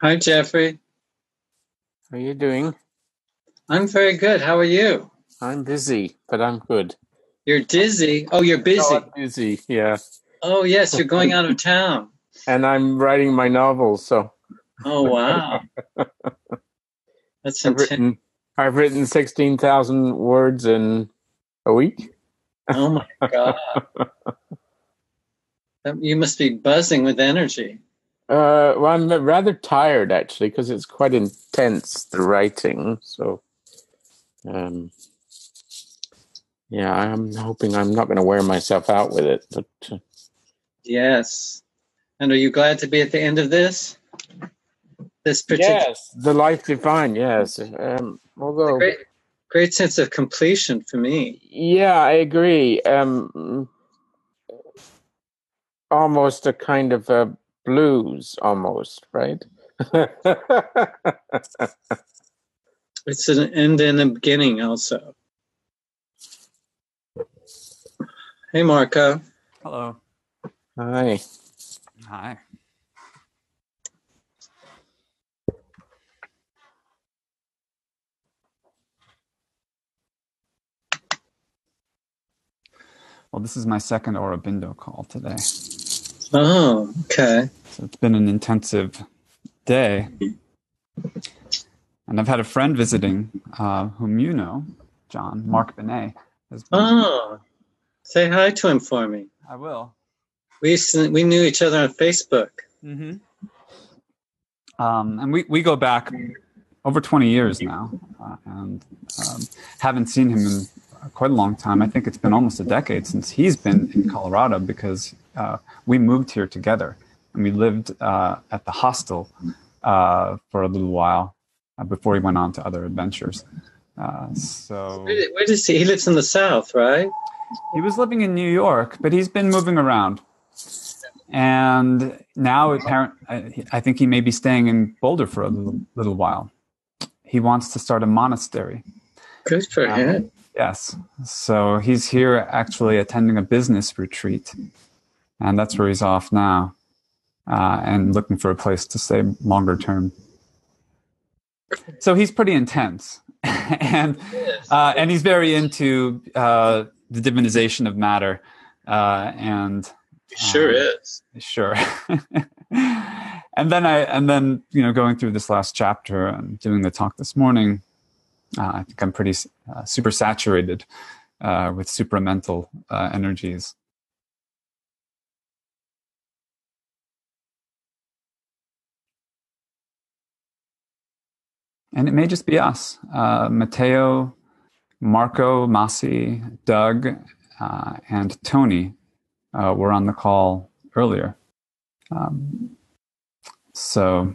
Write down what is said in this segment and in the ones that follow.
Hi, Geoffrey. How are you doing? I'm very good. How are you? I'm busy, but I'm good. You're dizzy. Oh, you're busy. Oh, I'm busy, yeah. Oh, yes, you're going out of town. And I'm writing my novel, so Oh, wow. That's I've intense. written I've written sixteen thousand words in a week. Oh, my God. You must be buzzing with energy. Uh, well, I'm rather tired actually because it's quite intense the writing. So, um, yeah, I'm hoping I'm not going to wear myself out with it. But uh, Yes. And are you glad to be at the end of this? This particular yes, the life divine. Yes, um, although great, great sense of completion for me. Yeah, I agree. Um, almost a kind of a blues, almost, right? It's an end and a beginning, also. Hey, Marco. Hello. Hi. Hi. Well, this is my second Aurobindo call today. Oh, okay. It's been an intensive day. And I've had a friend visiting uh, whom you know, John, Mark Benet. Been, Oh, say hi to him for me. I will. We used to, we knew each other on Facebook. Mm-hmm. Um, and we, we go back over 20 years now uh, and um, haven't seen him in quite a long time. I think it's been almost a decade since he's been in Colorado because uh, we moved here together and we lived uh, at the hostel uh, for a little while uh, before he went on to other adventures. Uh, so Where, did- where does he? He lives in the South, right? he was living in New York, but he's been moving around. And now, apparent, I I think he may be staying in Boulder for a little, little while. He wants to start a monastery. Good for him. Yes. So he's here actually attending a business retreat. And that's where he's off now uh, and looking for a place to stay longer term. So he's pretty intense. and uh, and he's very into uh, the divinization of matter. Uh, and He sure um, is. sure and then i and then you know going through this last chapter and doing the talk this morning uh, i think i'm pretty uh, super saturated uh, with supramental uh, energies and it may just be us uh, mateo marco masi doug uh, and tony uh, were on the call earlier. Um, so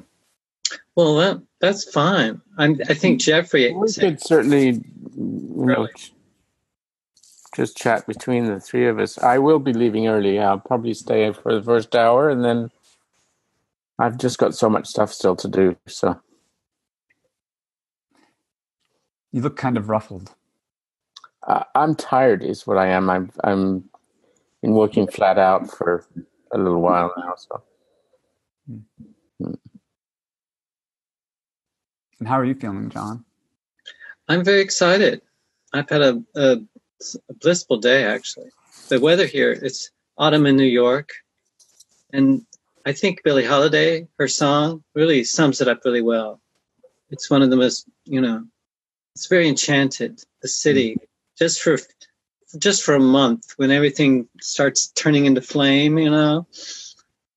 Well, that that's fine. I'm, I think Geoffrey. We could certainly, you know, just chat between the three of us. I will be leaving early. I'll probably stay for the first hour, and then I've just got so much stuff still to do. So you look kind of ruffled. I I'm tired, is what I am. I'm I'm been working flat out for a little while now. So hmm. Hmm. And how are you feeling, John? I'm very excited. I've had a, a, a blissful day actually. The weather here, it's autumn in New York, and I think Billie Holiday, her song, really sums it up really well. It's one of the most, you know, it's very enchanted. The city, just for just for a month, when everything starts turning into flame, you know,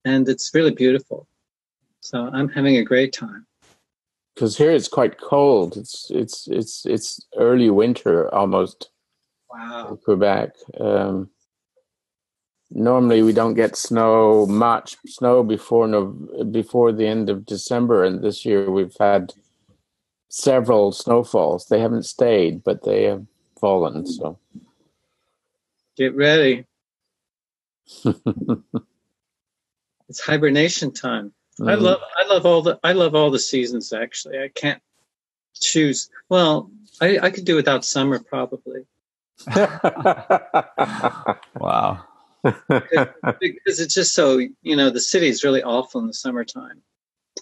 and it's really beautiful. So I'm having a great time. because here it's quite cold. It's it's it's it's early winter almost. Wow. Quebec. Um, normally, we don't get snow much snow before no, before the end of December, and this year we've had several snowfalls. They haven't stayed, but they have fallen. So Get ready. It's hibernation time. I Mm. love I love all the I love all the seasons actually. I can't choose. Well, I, I could do without summer probably. Wow. Because it's just so you know, the city is really awful in the summertime.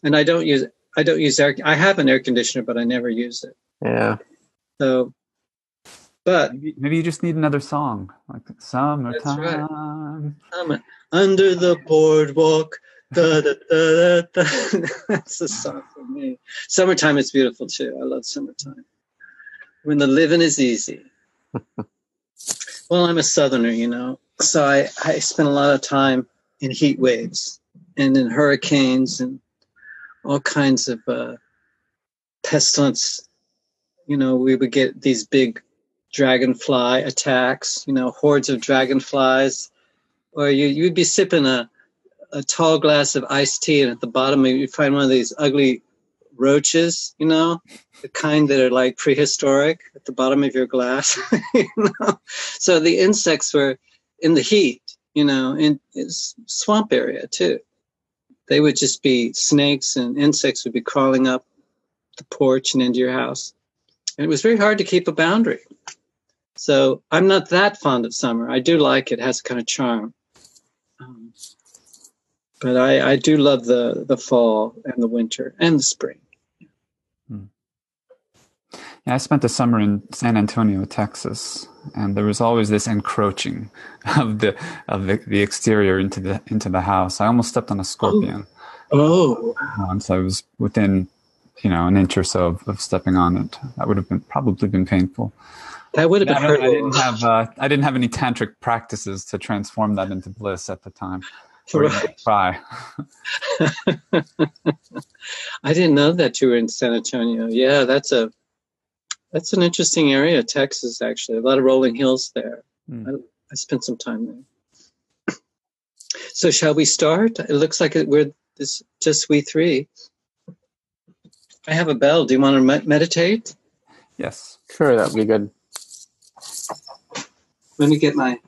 and I don't use I don't use air. I have an air conditioner, but I never use it. Yeah. So, but Maybe, maybe you just need another song like summertime. um, under the boardwalk. Da, da, da, da, da. That's the song for me. Summertime is beautiful too. I love summertime. When the living is easy. well, I'm a southerner, you know, so I, I spend a lot of time in heat waves and in hurricanes and all kinds of uh, pestilence. You know, we would get these big dragonfly attacks, you know, hordes of dragonflies, or you, you'd be sipping a, a tall glass of iced tea, and at the bottom you'd find one of these ugly roaches, you know, the kind that are like prehistoric at the bottom of your glass. you know? So the insects were in the heat, you know, in, in swamp area too. They would just be snakes and insects would be crawling up the porch and into your house. And it was very hard to keep a boundary. So I'm not that fond of summer. I do like it, it has a kind of charm. Um, but I, I do love the, the fall and the winter and the spring. Yeah, I spent the summer in San Antonio, Texas, and there was always this encroaching of the of the, the exterior into the into the house. I almost stepped on a scorpion Oh, once. I was within, you know, an inch or so of, of stepping on it. That would have been probably been painful. that would have been I, hurt. I didn't have uh, I didn't have any tantric practices to transform that into bliss at the time. Right. try. I didn't know that you were in San Antonio. Yeah, that's a that's an interesting area, Texas. Actually, a lot of rolling hills there. Hmm. I, I spent some time there. So, shall we start? It looks like we're this just we three. I have a bell. Do you want to me- meditate? Yes. Sure, that'd be good. Let me get my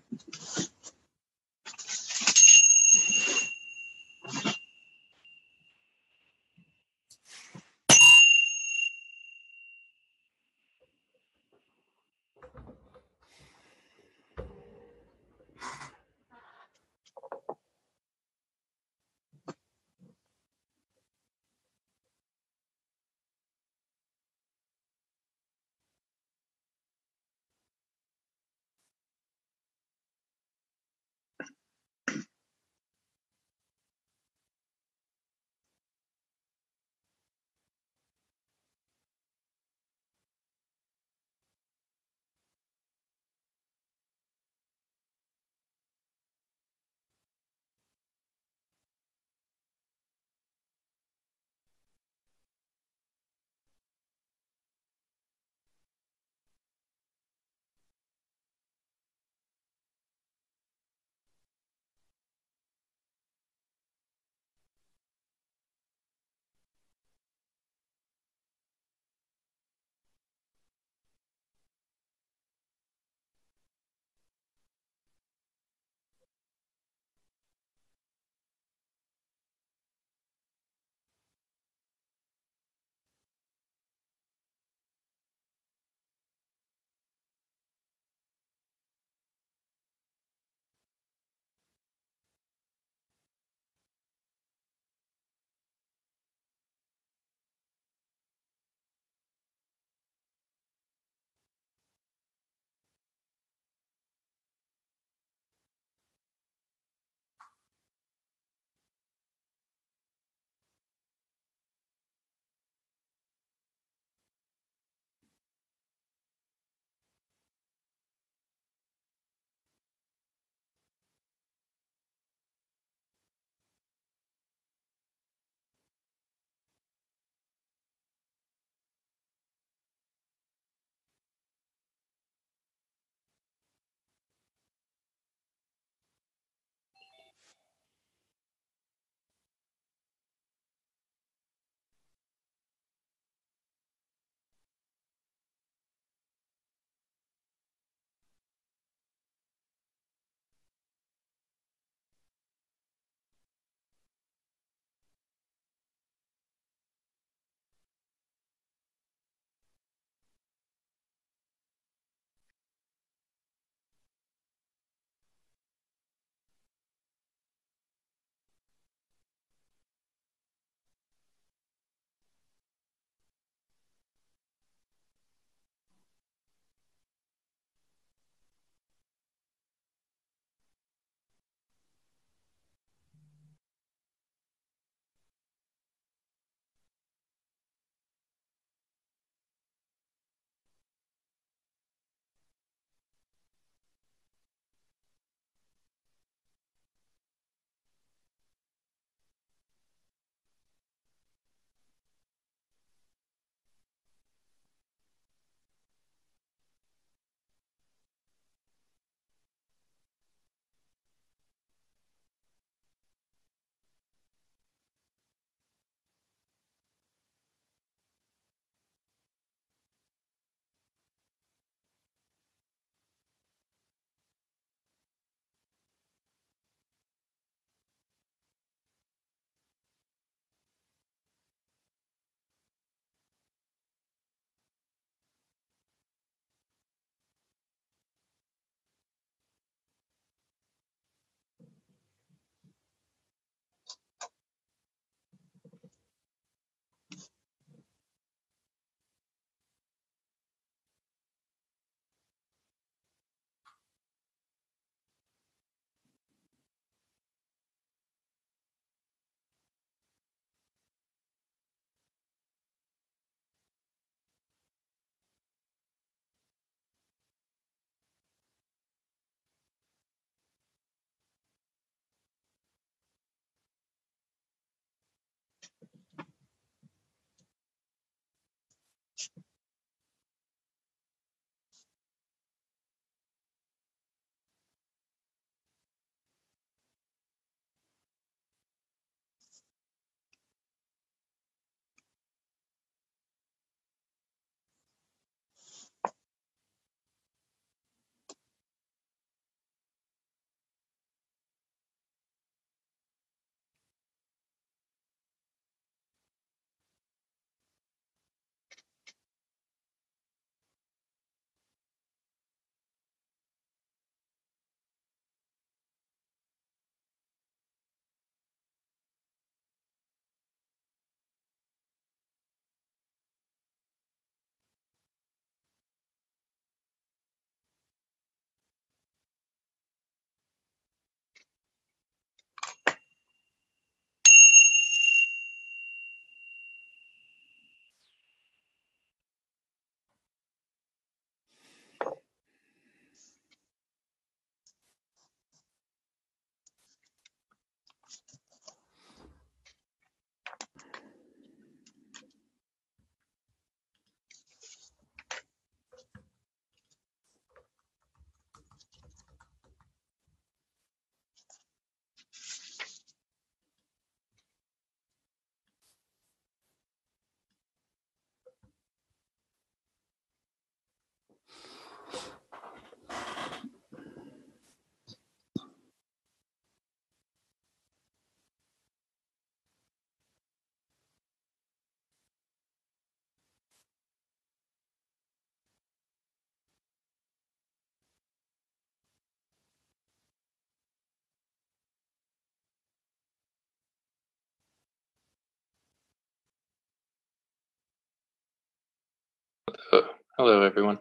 Uh, hello, everyone.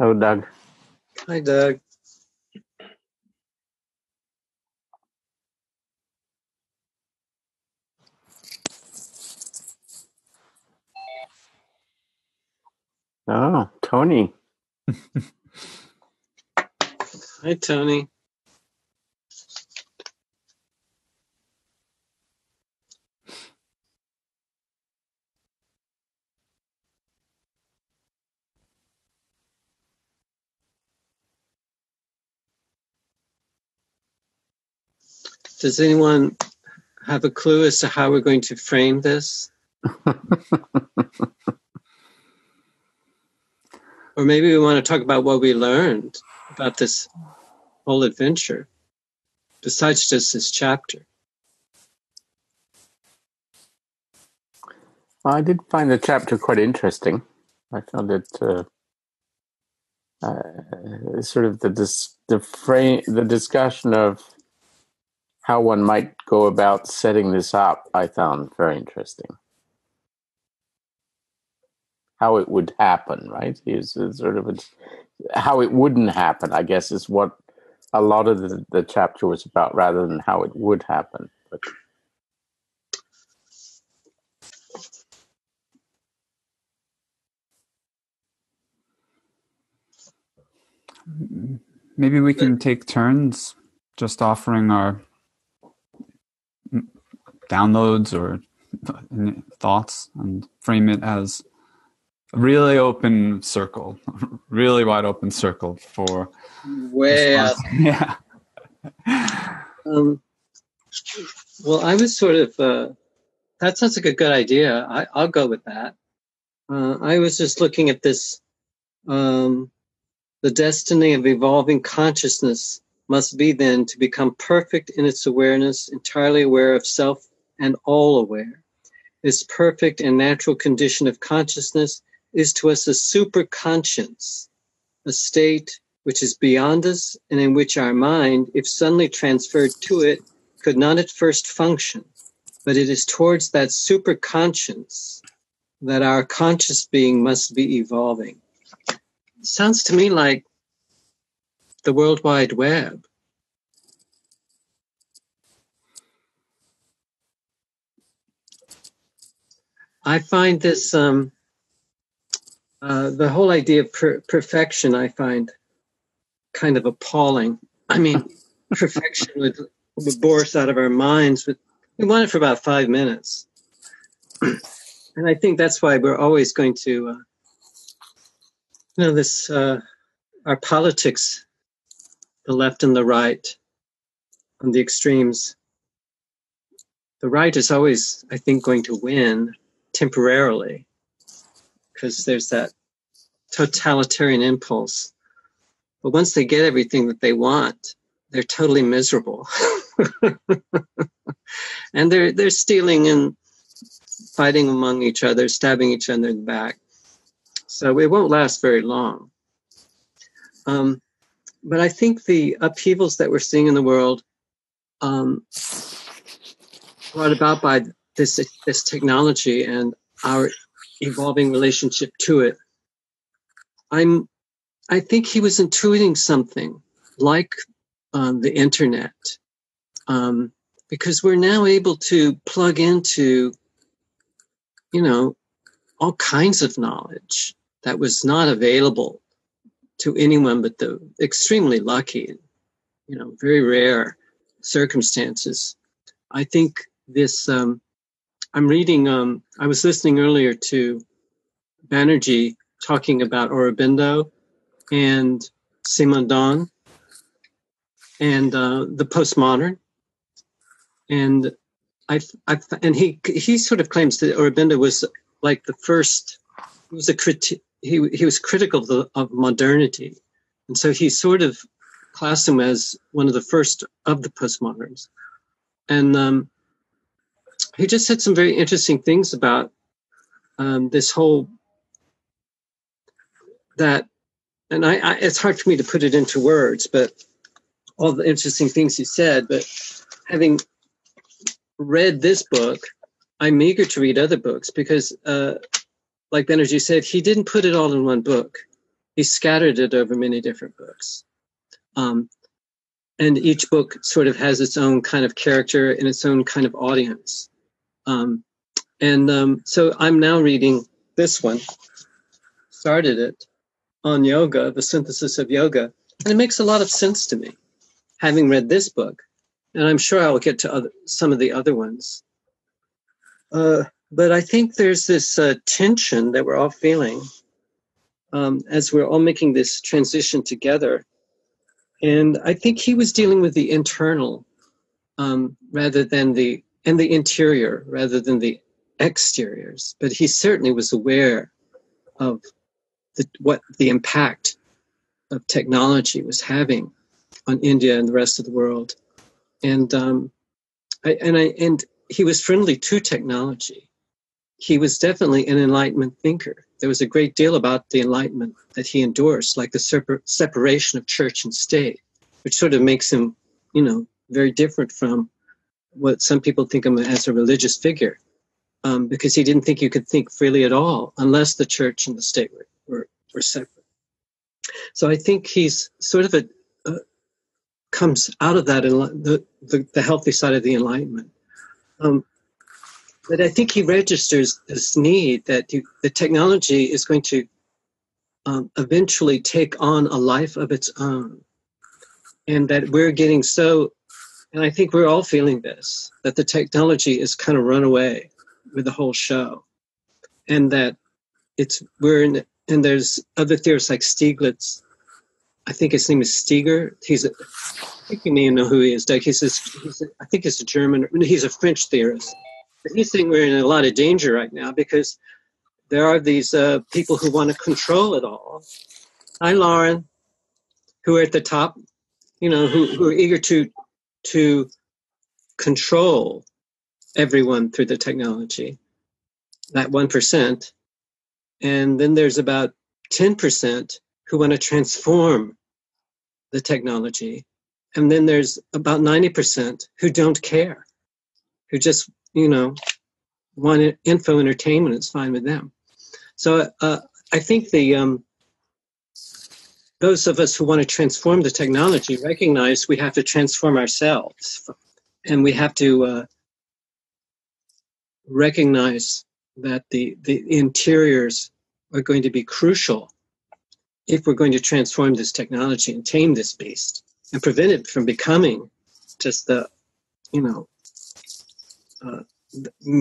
Oh, Doug. Hi, Doug. Oh, Tony. Hi, Tony. Does anyone have a clue as to how we're going to frame this? or maybe we want to talk about what we learned about this whole adventure, besides just this chapter. I did find the chapter quite interesting. I found it uh, uh, sort of the dis- the frame, the discussion of how one might go about setting this up. I found very interesting. How it would happen, right? Is sort of a, how it wouldn't happen. I guess is what a lot of the, the chapter was about, rather than how it would happen. But Maybe we can take turns just offering our downloads or thoughts and frame it as a really open circle, really wide open circle for way out. Yeah. Um, well, I was sort of, uh, that sounds like a good idea. I, I'll go with that. Uh, I was just looking at this, um, the destiny of evolving consciousness must be then to become perfect in its awareness, entirely aware of self and all aware. This perfect and natural condition of consciousness is to us a super conscience, a state which is beyond us and in which our mind, if suddenly transferred to it, could not at first function. But it is towards that super conscience that our conscious being must be evolving. sounds to me like the World Wide Web. I find this um, uh, the whole idea of per- perfection. I find kind of appalling. I mean, perfection would, would bore us out of our minds, but we want it for about five minutes, and I think that's why we're always going to, uh, you know, this uh, our politics, the left and the right, on the extremes. The right is always, I think, going to win temporarily because there's that totalitarian impulse. But once they get everything that they want, they're totally miserable. and they're they're stealing and fighting among each other, stabbing each other in the back. So it won't last very long. Um, but I think the upheavals that we're seeing in the world um, brought about by this this technology and our evolving relationship to it. I'm I think he was intuiting something like um, the internet, um, because we're now able to plug into, you know, all kinds of knowledge that was not available to anyone but the extremely lucky, you know, very rare circumstances. I think this um, I'm reading, um, I was listening earlier to Banerji talking about Aurobindo and Simondon and uh, the postmodern. And I, I, and he he sort of claims that Aurobindo was like the first. He was a criti- he he was critical of, the, of modernity, and so he sort of classed him as one of the first of the postmoderns. And um, he just said some very interesting things about um, this whole that and I, I, it's hard for me to put it into words but all the interesting things he said but having read this book i'm eager to read other books because uh, like Banerji said, he didn't put it all in one book. He scattered it over many different books. Um, and each book sort of has its own kind of character and its own kind of audience. Um, and um, so I'm now reading this one, started it on yoga, the synthesis of yoga, and it makes a lot of sense to me, having read this book. And I'm sure I'll get to other, some of the other ones. Uh, but I think there's this uh, tension that we're all feeling um, as we're all making this transition together. And I think he was dealing with the internal um, rather than the and the interior rather than the exteriors. But he certainly was aware of the, what the impact of technology was having on India and the rest of the world. And um, I, and I and he was friendly to technology he was definitely an Enlightenment thinker. There was a great deal about the Enlightenment that he endorsed, like the separ- separation of church and state, which sort of makes him, you know, very different from what some people think of him as a religious figure, um, because he didn't think you could think freely at all unless the church and the state were, were, were separate. So I think he's sort of a, uh, comes out of that, the, the, the healthy side of the Enlightenment. Um, but I think he registers this need that you, the technology is going to um, eventually take on a life of its own. And that we're getting so, and I think we're all feeling this, that the technology is kind of run away with the whole show. And that it's, we're in, and there's other theorists like Stiglitz. I think his name is Stiegler. He's a, I think you may know who he is, Doug. He's, a, he's a, I think he's a German, he's a French theorist he's saying we're in a lot of danger right now because there are these uh, people who want to control it all. Hi, Lauren, who are at the top, you know, who, who are eager to to control everyone through the technology. That one percent, and then there's about ten percent who want to transform the technology, and then there's about ninety percent who don't care, who just you know, want info entertainment, it's fine with them. So uh, I think the um, those of us who want to transform the technology recognize we have to transform ourselves, and we have to uh, recognize that the the interiors are going to be crucial if we're going to transform this technology and tame this beast and prevent it from becoming just the you know uh,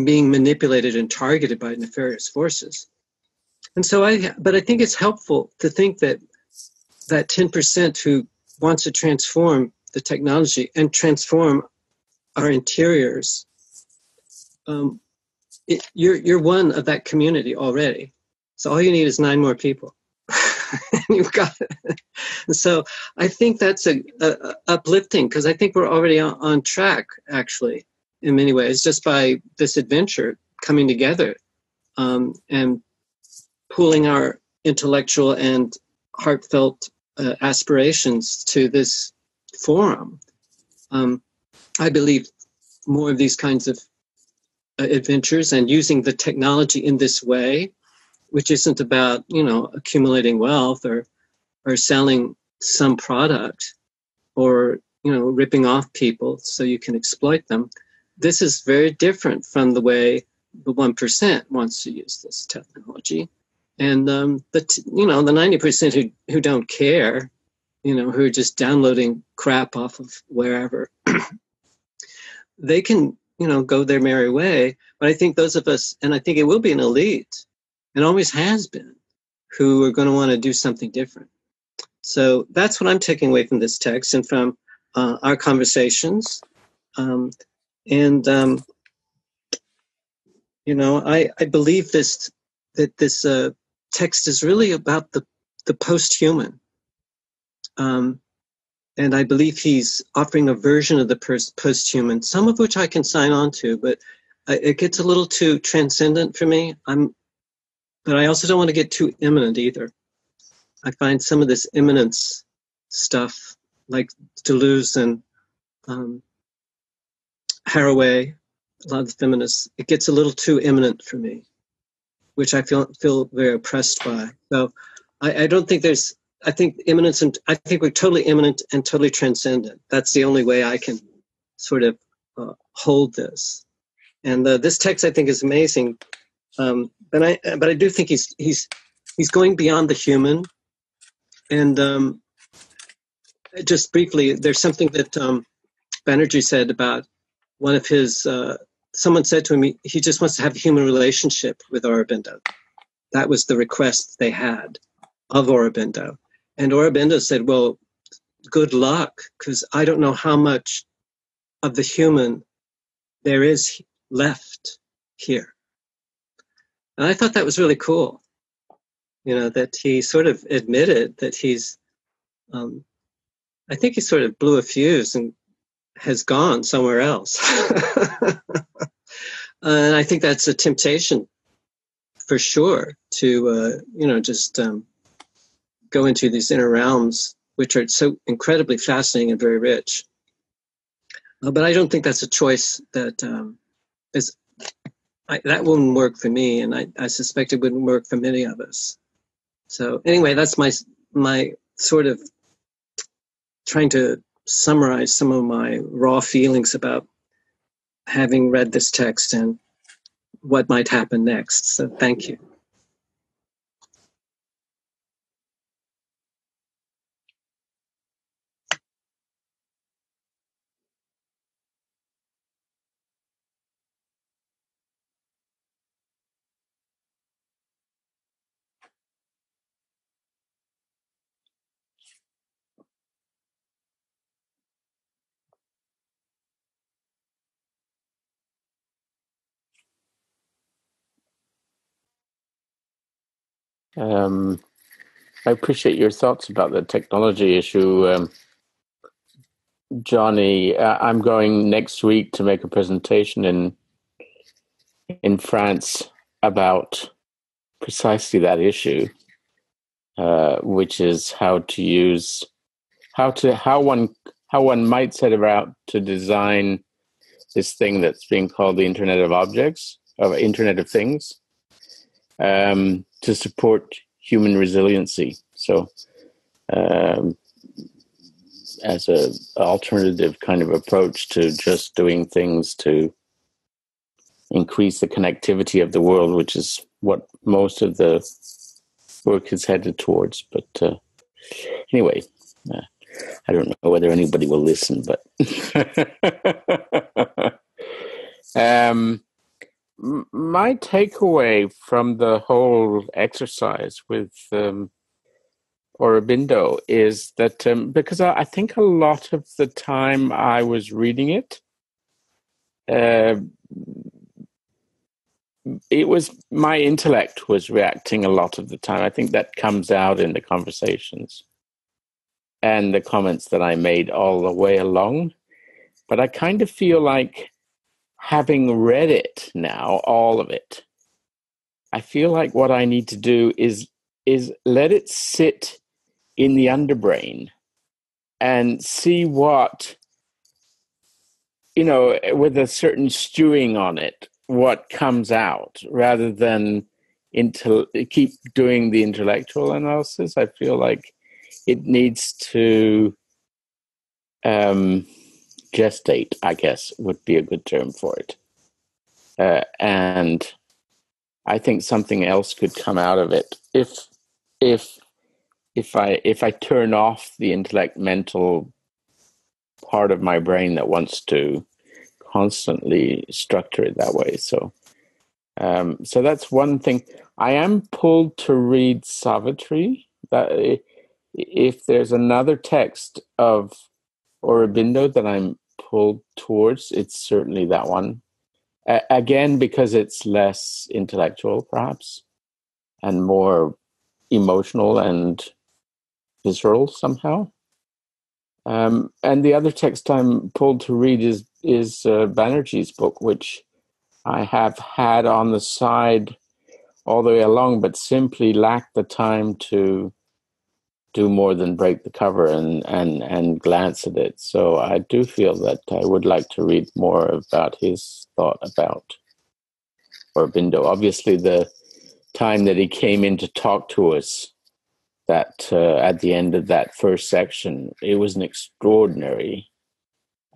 being manipulated and targeted by nefarious forces. And so I, but I think it's helpful to think that that 10% who wants to transform the technology and transform our interiors, um, it, you're, you're one of that community already. So all you need is nine more people. and you've got it. And so I think that's a, a, a uplifting because I think we're already on, on track actually in many ways just by this adventure coming together um, and pooling our intellectual and heartfelt uh, aspirations to this forum. Um, I believe more of these kinds of uh, adventures and using the technology in this way, which isn't about you know accumulating wealth or or selling some product or you know ripping off people so you can exploit them this is very different from the way the 1% wants to use this technology. And um, the, t- you know, the 90% who, who don't care, you know, who are just downloading crap off of wherever, they can, you know, go their merry way. But I think those of us, and I think it will be an elite, and always has been, who are going to want to do something different. So that's what I'm taking away from this text and from uh, our conversations. Um, and um, you know, I I believe this that this uh, text is really about the the post-human. Um, and I believe he's offering a version of the post-human, some of which I can sign on to, but it gets a little too transcendent for me. I'm, but I also don't want to get too immanent either. I find some of this immanence stuff, like Deleuze and um, Haraway, a lot of the feminists, it gets a little too immanent for me. Which I feel feel very oppressed by. So I, I don't think there's. I think immanence and I think we're totally immanent and totally transcendent. That's the only way I can sort of uh, hold this. And uh, this text I think is amazing. Um, but I but I do think he's he's he's going beyond the human. And um, just briefly, there's something that um, Banerji said about one of his. Uh, someone said to him he, just wants to have a human relationship with Aurobindo. That was the request they had of Aurobindo. And Aurobindo said, "Well, good luck, because I don't know how much of the human there is left here." And I thought that was really cool. You know, that he sort of admitted that he's, um, I think he sort of blew a fuse and has gone somewhere else. and I think that's a temptation for sure to, uh, you know, just um, go into these inner realms, which are so incredibly fascinating and very rich. Uh, but I don't think that's a choice that um, is I, that wouldn't work for me, and I, I suspect it wouldn't work for many of us. So anyway, that's my my sort of trying to summarize some of my raw feelings about having read this text and what might happen next. So thank you. Um, I appreciate your thoughts about the technology issue. Um, Johnny, uh, I'm going next week to make a presentation in in France about precisely that issue, uh, which is how to use how to how one how one might set about to design this thing that's being called the Internet of Objects, of Internet of Things, um, to support human resiliency. So, um, as a alternative kind of approach to just doing things to increase the connectivity of the world, which is what most of the work is headed towards. But uh, anyway, uh, I don't know whether anybody will listen, but um, my takeaway from the whole exercise with um, Aurobindo is that um, because I, I, think a lot of the time I was reading it, uh, it was my intellect was reacting a lot of the time. I think that comes out in the conversations and the comments that I made all the way along. But I kind of feel like having read it now, all of it, I feel like what I need to do is is let it sit in the underbrain and see what you know with a certain stewing on it what comes out rather than into keep doing the intellectual analysis. I feel like it needs to um gestate, I guess would be a good term for it. Uh, and I think something else could come out of it if if if I if I turn off the intellect mental part of my brain that wants to constantly structure it that way. So um, so that's one thing. I am pulled to read Savitri. That if there's another text of Aurobindo that I'm pulled towards, it's certainly that one. A- again, because it's less intellectual, perhaps, and more emotional and visceral somehow. Um, and the other text I'm pulled to read is is uh, Banerji's book, which I have had on the side all the way along, but simply lack the time to do more than break the cover and, and, and glance at it. So I do feel that I would like to read more about his thought about Aurobindo. Obviously, the time that he came in to talk to us that uh, at the end of that first section it was an extraordinary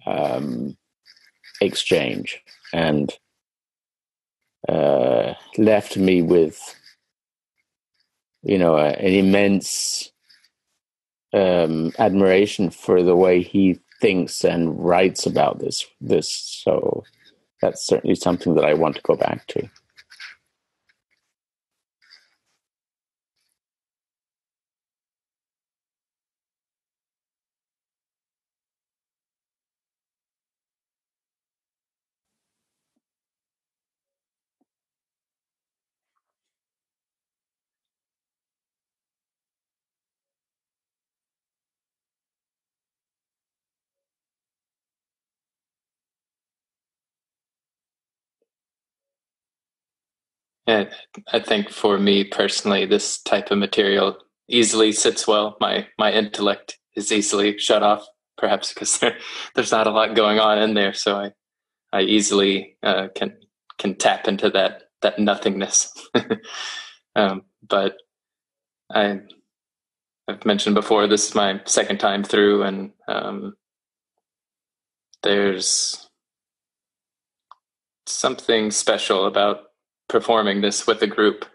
um, exchange and uh, left me with you know an immense um, admiration for the way he thinks and writes about this this so that's certainly something that I want to go back to. Yeah, I think for me personally, this type of material easily sits well. My my intellect is easily shut off, perhaps because there, there's not a lot going on in there. So I I easily uh, can can tap into that that nothingness. um, but I I've mentioned before this is my second time through, and um, there's something special about performing this with a group.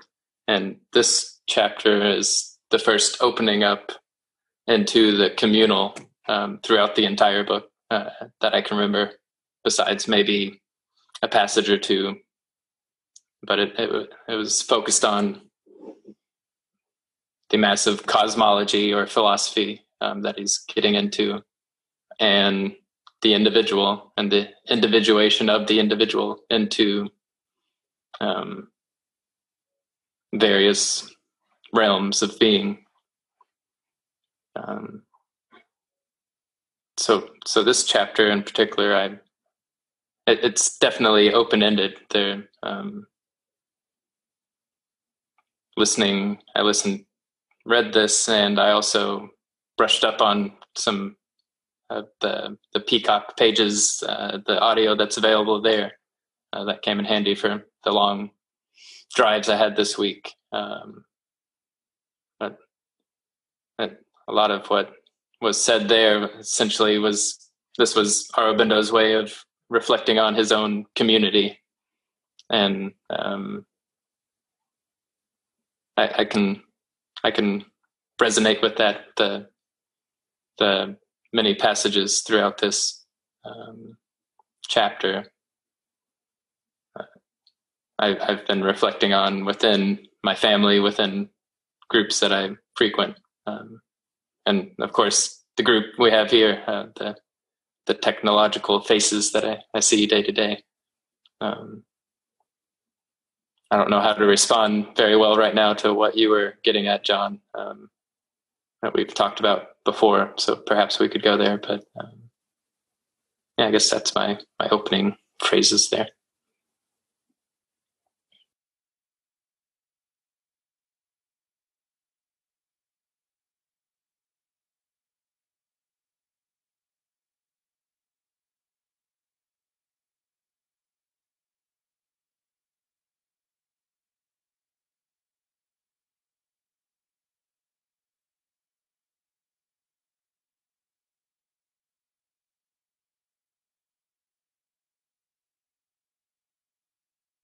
And this chapter is the first opening up into the communal um, throughout the entire book uh, that I can remember, besides maybe a passage or two. But it, it, it was focused on the massive cosmology or philosophy um, that he's getting into and the individual and the individuation of the individual into um, various realms of being. Um, so, so this chapter in particular, I it, it's definitely open ended. There, um, listening, I listened, read this, and I also brushed up on some of the the Peacock pages, uh, the audio that's available there. Uh, that came in handy for the long drives I had this week. Um, but, but a lot of what was said there essentially was this was Aurobindo's way of reflecting on his own community, and um, I, I, can I can resonate with that the the many passages throughout this um, chapter I, have been reflecting on within my family, within groups that I frequent, um, and of course the group we have here, uh, the the technological faces that I, I see day to day. Um, I don't know how to respond very well right now to what you were getting at, John, um, that we've talked about before. So perhaps we could go there, but um, yeah, I guess that's my my opening phrases there.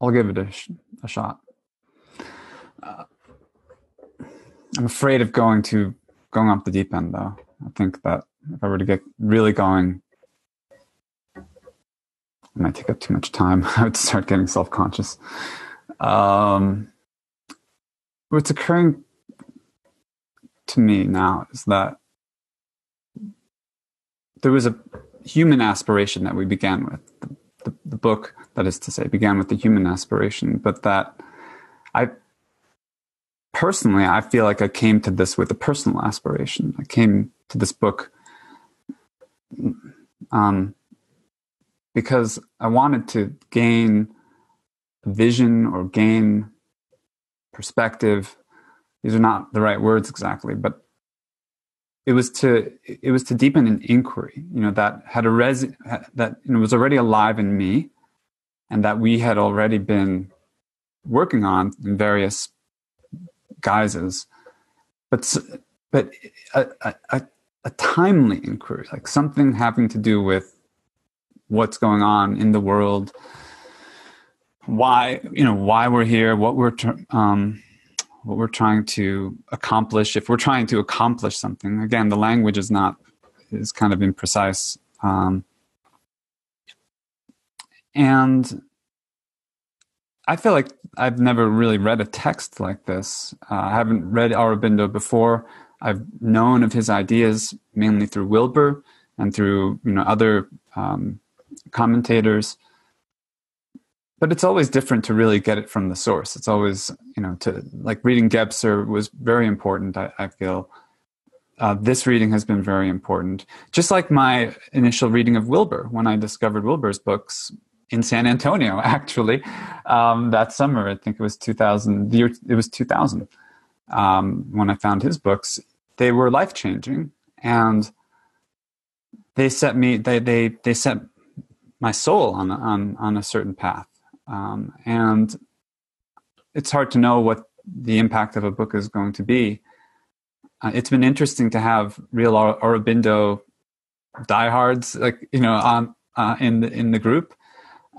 I'll give it a, sh- a shot. Uh, I'm afraid of going to going off the deep end, though. I think that if I were to get really going, it might take up too much time. I would start getting self conscious. Um, what's occurring to me now is that there was a human aspiration that we began with. The, the, the book that is to say, began with the human aspiration, but that I personally, I feel like I came to this with a personal aspiration. I came to this book um, because I wanted to gain vision or gain perspective. These are not the right words exactly, but it was to it was to deepen an inquiry. You know that had a res that you know, was already alive in me, and that we had already been working on in various guises, but but a, a, a timely inquiry, like something having to do with what's going on in the world, why you know why we're here, what we're um, what we're trying to accomplish. If we're trying to accomplish something, again, the language is not is kind of imprecise. Um, and I feel like I've never really read a text like this. Uh, I haven't read Aurobindo before. I've known of his ideas mainly through Wilber and through you know other um, commentators. But it's always different to really get it from the source. It's always you know to like reading Gebser was very important. I, I feel uh, this reading has been very important. Just like my initial reading of Wilber, when I discovered Wilber's books in San Antonio, actually, um, that summer. I think it was 2000. The year, it was 2000 um, when I found his books. They were life changing, and they set me. They they they set my soul on on on a certain path, um, and it's hard to know what the impact of a book is going to be. Uh, it's been interesting to have real Aurobindo diehards, like you know, on uh, in the in the group,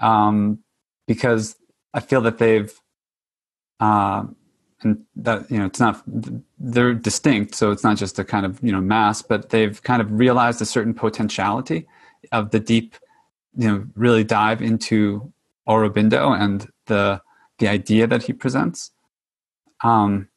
um, because I feel that they've uh, and that you know it's not they're distinct, so it's not just a kind of you know mass, but they've kind of realized a certain potentiality of the deep, you know, really dive into Aurobindo and the the idea that he presents. Um,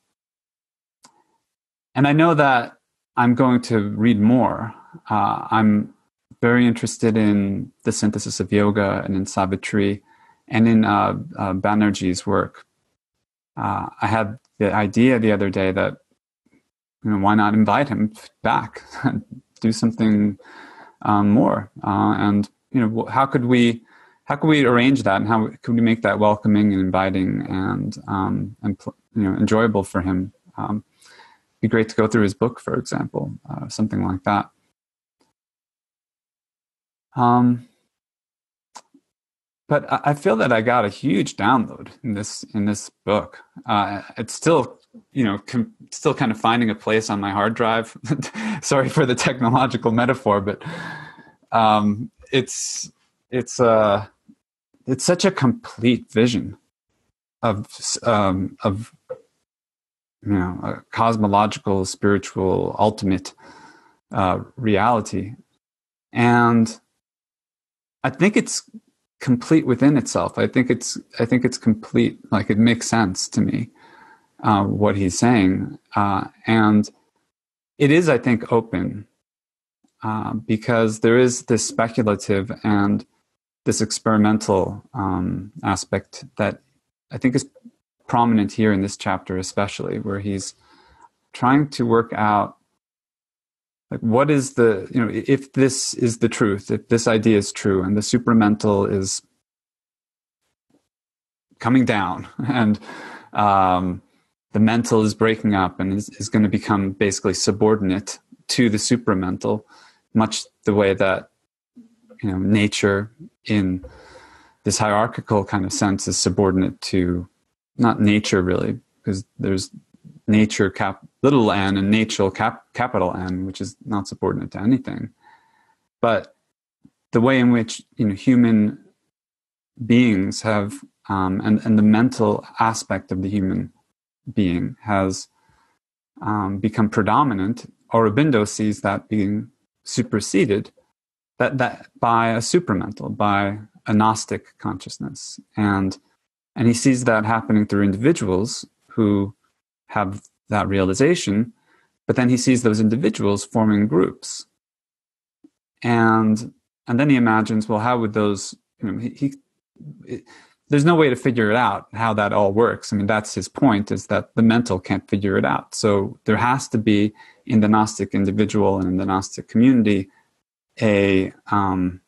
and I know that I'm going to read more. Uh, I'm very interested in the synthesis of yoga and in Savitri and in uh, uh, Banerji's work. Uh, I had the idea the other day that you know why not invite him back, and do something um, more, uh, and you know how could we how could we arrange that and how could we make that welcoming and inviting and um, and you know enjoyable for him? Um, be great to go through his book, for example, uh, something like that. Um, but I feel that I got a huge download in this in this book. Uh, it's still, you know, com- still kind of finding a place on my hard drive. Sorry for the technological metaphor, but um, it's it's uh, it's such a complete vision of um, of you know a cosmological, spiritual, ultimate uh, reality, and I think it's complete within itself. I think it's I think it's complete. Like it makes sense to me uh, what he's saying, uh, and it is I think open uh, because there is this speculative and this experimental um, aspect that I think is prominent here in this chapter, especially where he's trying to work out like what is the you know if this is the truth if this idea is true and the supramental is coming down and um, the mental is breaking up and is, is going to become basically subordinate to the supramental much the way that you know nature in this hierarchical kind of sense is subordinate to not nature really because there's nature cap little n and nature cap capital N, which is not subordinate to anything. But the way in which you know human beings have um, and and the mental aspect of the human being has um, become predominant. Aurobindo sees that being superseded that that by a supramental, by a Gnostic consciousness, and and he sees that happening through individuals who have that realization, but then he sees those individuals forming groups. And and then he imagines, well, how would those, you know, he, he it, there's no way to figure it out how that all works. I mean, that's his point is that the mental can't figure it out. So there has to be in the Gnostic individual and in the Gnostic community a um,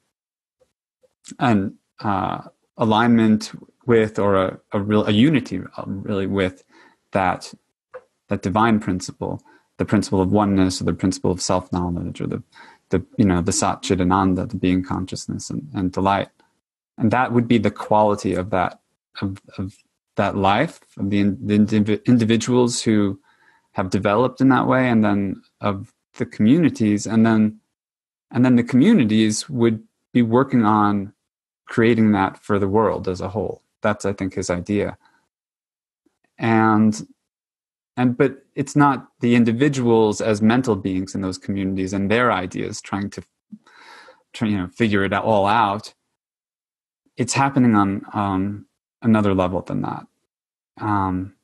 an uh, alignment with or a, a real a unity um, really with that that divine principle, the principle of oneness or the principle of self knowledge or the, the you know the Sat Chit the being consciousness and, and delight. And that would be the quality of that of, of that life of the, the individuals who have developed in that way, and then of the communities, and then and then the communities would be working on creating that for the world as a whole. That's I think his idea. And and but it's not the individuals as mental beings in those communities and their ideas trying to try, you know figure it all out. It's happening on um, another level than that. Um,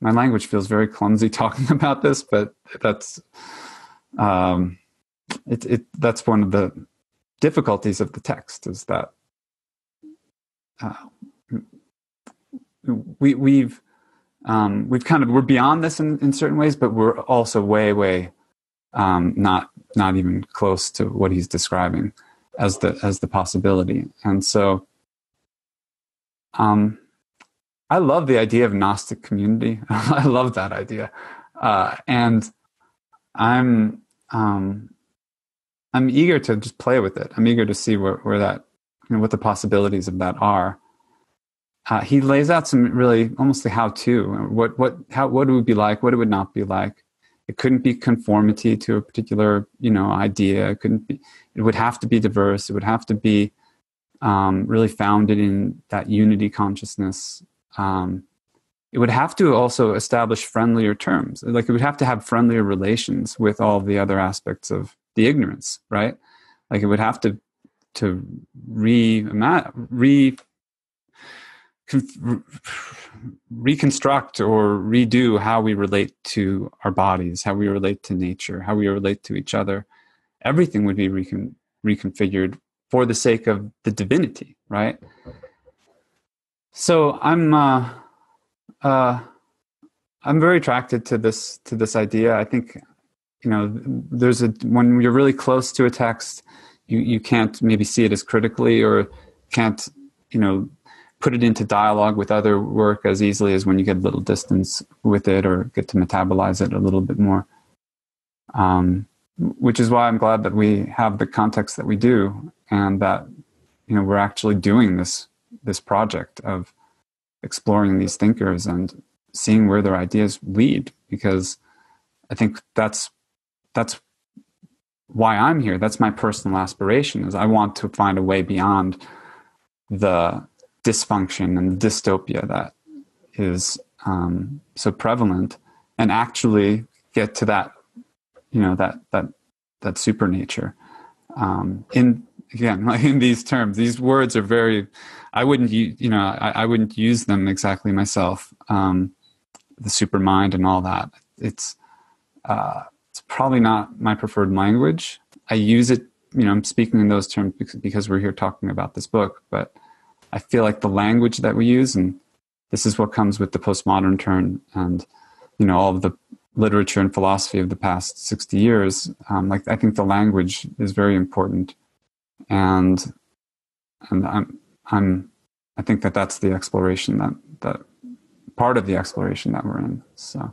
my language feels very clumsy talking about this but that's um, it, it that's one of the difficulties of the text is that uh, we we've um, we've kind of we're beyond this in, in certain ways, but we're also way way um, not not even close to what he's describing as the as the possibility. And so, um, I love the idea of Gnostic community. I love that idea, uh, and I'm um, I'm eager to just play with it. I'm eager to see where where that you know, what the possibilities of that are uh, he lays out some really almost the how to what what how what it would be like what it would not be like. It couldn't be conformity to a particular you know idea. It couldn't be it would have to be diverse. It would have to be um, really founded in that unity consciousness. Um, it would have to also establish friendlier terms. Like it would have to have friendlier relations with all the other aspects of the ignorance right? Like it would have to to re re reconstruct or redo how we relate to our bodies, how we relate to nature, how we relate to each other. Everything would be recon- reconfigured for the sake of the divinity, right? So I'm uh, uh, I'm very attracted to this to this idea. I think you know there's a when you're really close to a text, you you can't maybe see it as critically or can't you know put it into dialogue with other work as easily as when you get a little distance with it or get to metabolize it a little bit more. Um, which is why I'm glad that we have the context that we do and that you know we're actually doing this this project of exploring these thinkers and seeing where their ideas lead because I think that's that's why I'm here. That's my personal aspiration is I want to find a way beyond the dysfunction and dystopia that is um, so prevalent and actually get to that you know that that that supernature. Um, in again like in these terms these words are very i wouldn't you know I, I wouldn't use them exactly myself um, the supermind and all that. It's uh, it's probably not my preferred language. I use it you know i'm speaking in those terms because we're here talking about this book but I feel like the language that we use, and this is what comes with the postmodern turn and you know all of the literature and philosophy of the past 60 years um, like i think the language is very important. And and i'm i'm i think that that's the exploration that that part of the exploration that we're in. So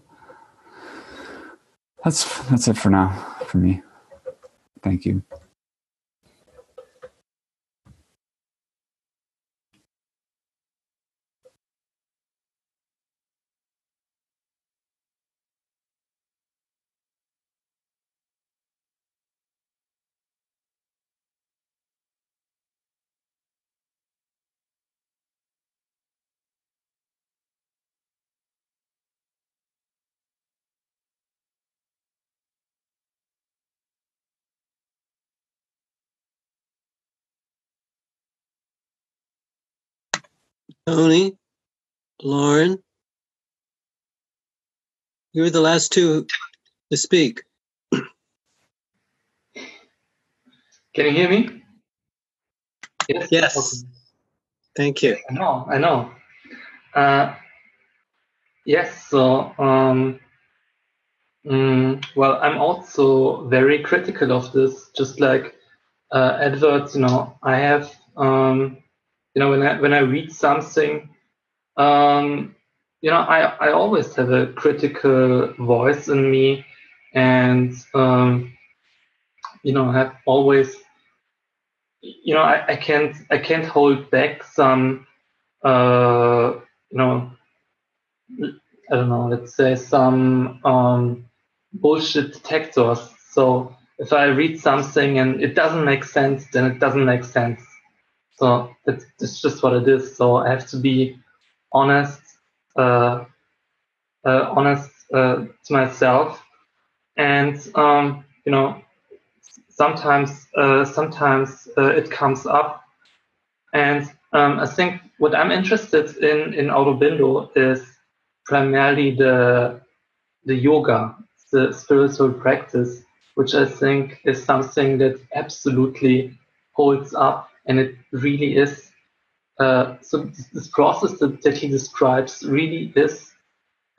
that's that's it for now for me. Thank you Tony, Lauren, you were the last two to speak. Can you hear me? Yes. Yes. Okay. Thank you. I know. I know. Uh, yes. So, um, mm, well, I'm also very critical of this. Just like uh, Edward, you know, I have um, you know, when I when I read something, um, you know, I I always have a critical voice in me, and um, you know, have always, you know, I, I can't I can't hold back some, uh, you know, I don't know, let's say some um, bullshit detectors. So if I read something and it doesn't make sense, then it doesn't make sense. So it's, that's just what it is. So I have to be honest, uh, uh, honest uh, to myself, and um, you know, sometimes uh, sometimes uh, it comes up, and um, I think what I'm interested in in Aurobindo is primarily the the yoga, the spiritual practice, which I think is something that absolutely holds up, and it really is. Uh, so this, process that, that, he describes really is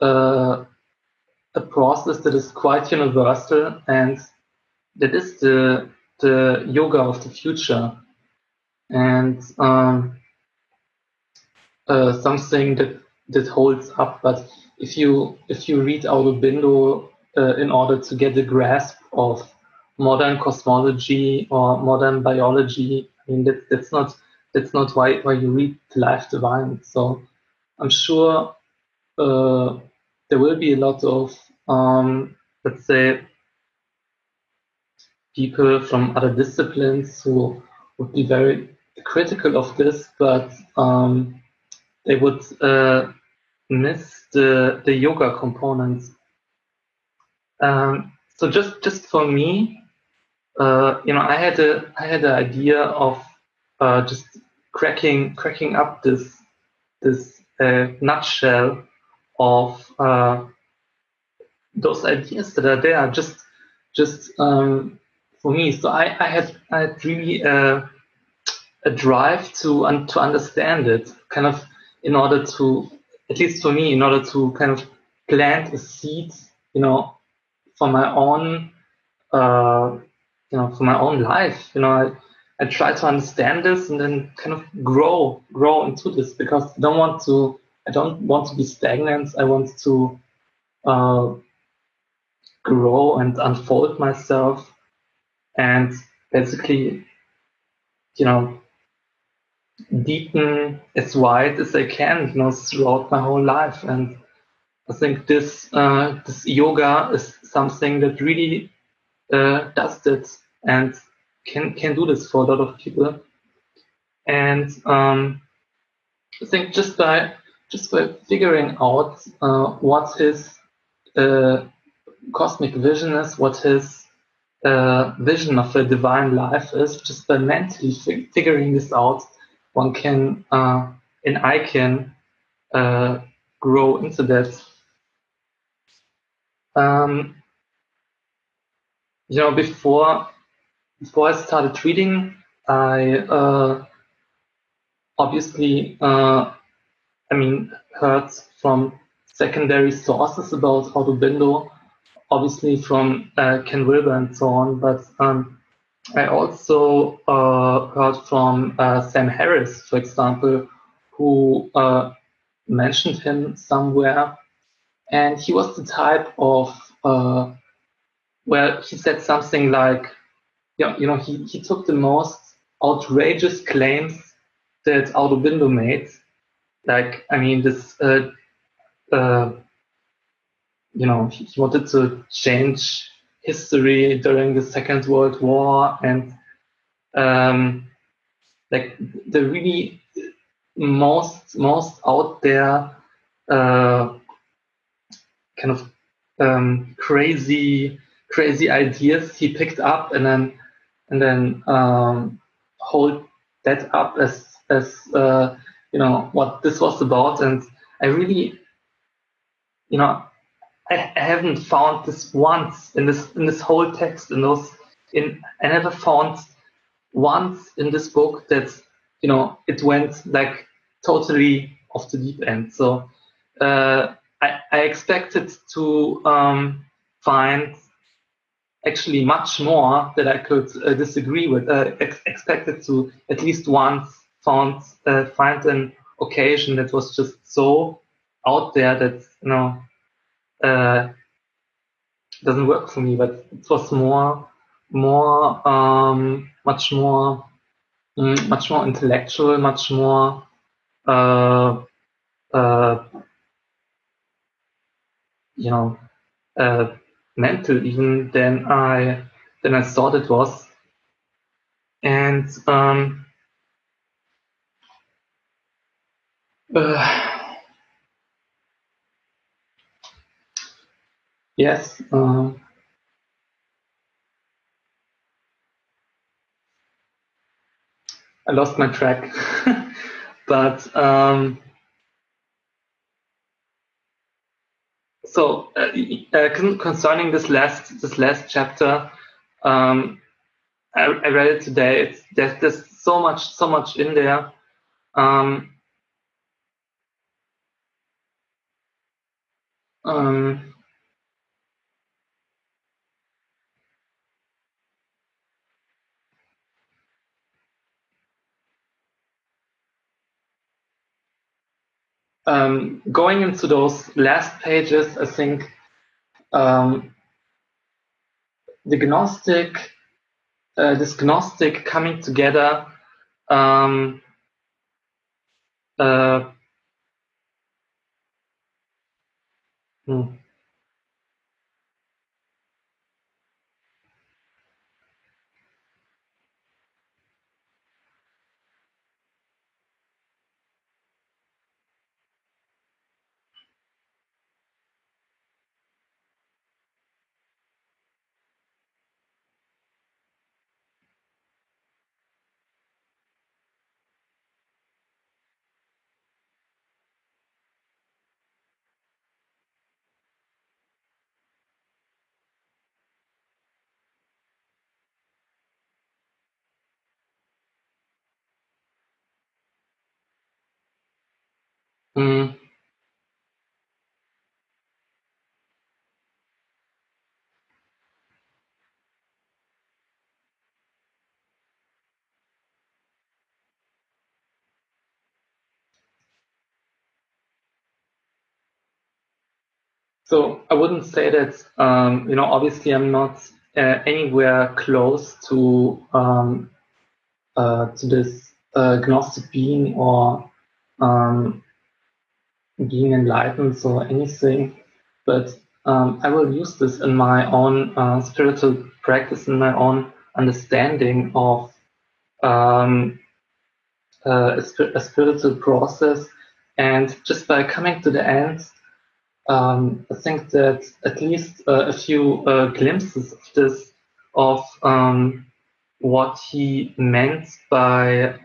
uh, a process that is quite universal and that is the the yoga of the future and um, uh, something that that holds up. But if you if you read Aurobindo uh, in order to get a grasp of modern cosmology or modern biology, I mean that, that's not that's not why why you read the Life Divine. So I'm sure uh, there will be a lot of um, let's say people from other disciplines who would be very critical of this, but um, they would uh, miss the the yoga components. Um, so just just for me, uh, you know, I had a I had an idea of uh, just cracking cracking up this this uh, nutshell of uh, those ideas that are there. Just just um, for me. So I, I had I had really uh, a drive to un- to understand it, kind of in order to, at least for me, in order to kind of plant a seed, you know, for my own, you know, for my own life. You know, I, I try to understand this and then kind of grow, grow into this because I don't want to, I don't want to be stagnant. I want to uh, grow and unfold myself and basically, you know, deepen as wide as I can, you know, throughout my whole life. And I think this uh, this yoga is something that really uh, does that and can can do this for a lot of people. And um, I think just by just by figuring out uh, what his uh, cosmic vision is, what his uh, vision of a divine life is, just by mentally figuring this out, one can uh, and I can uh, grow into that. Um, you know, before before I started reading, I uh, obviously, uh, I mean, heard from secondary sources about Aurobindo, obviously from uh, Ken Wilber and so on, but um, I also uh, heard from uh, Sam Harris, for example, who uh, mentioned him somewhere, and he was the type of uh, well, he said something like, yeah, you know, he, he took the most outrageous claims that Aurobindo made, like I mean this, uh, uh, you know, he wanted to change history during the Second World War and um, like the really most most out there uh, kind of um, crazy crazy ideas he picked up and then and then um, hold that up as as uh, you know what this was about and I really you know I, I haven't found this once in this in this whole text in those in I never found once in this book that you know it went like totally off the deep end. So uh, I, I expected to um, find actually much more that I could uh, disagree with. Uh, ex- expected to at least once found uh, find an occasion that was just so out there that you know uh, doesn't work for me. But it was more, more, um, much more, mm, much more intellectual, much more, uh, uh, you know, uh, mental even than I than I thought it was. And um, uh, yes, um, I lost my track, but um, so uh, uh, concerning this last this last chapter, um, I, I, read it today. It's there's, there's so much so much in there. Um, um, um, going into those last pages, I think um, the Gnostic, uh, this Gnostic coming together, um, uh, hmm. Mm. So I wouldn't say that, um, you know, obviously I'm not uh, anywhere close to um, uh, to this uh, Gnostic being or um, being enlightened or anything, but um, I will use this in my own uh, spiritual practice, in my own understanding of um, uh, a, sp- a, spiritual process. And just by coming to the end, um, I think that at least uh, a few uh, glimpses of this, of um, what he meant by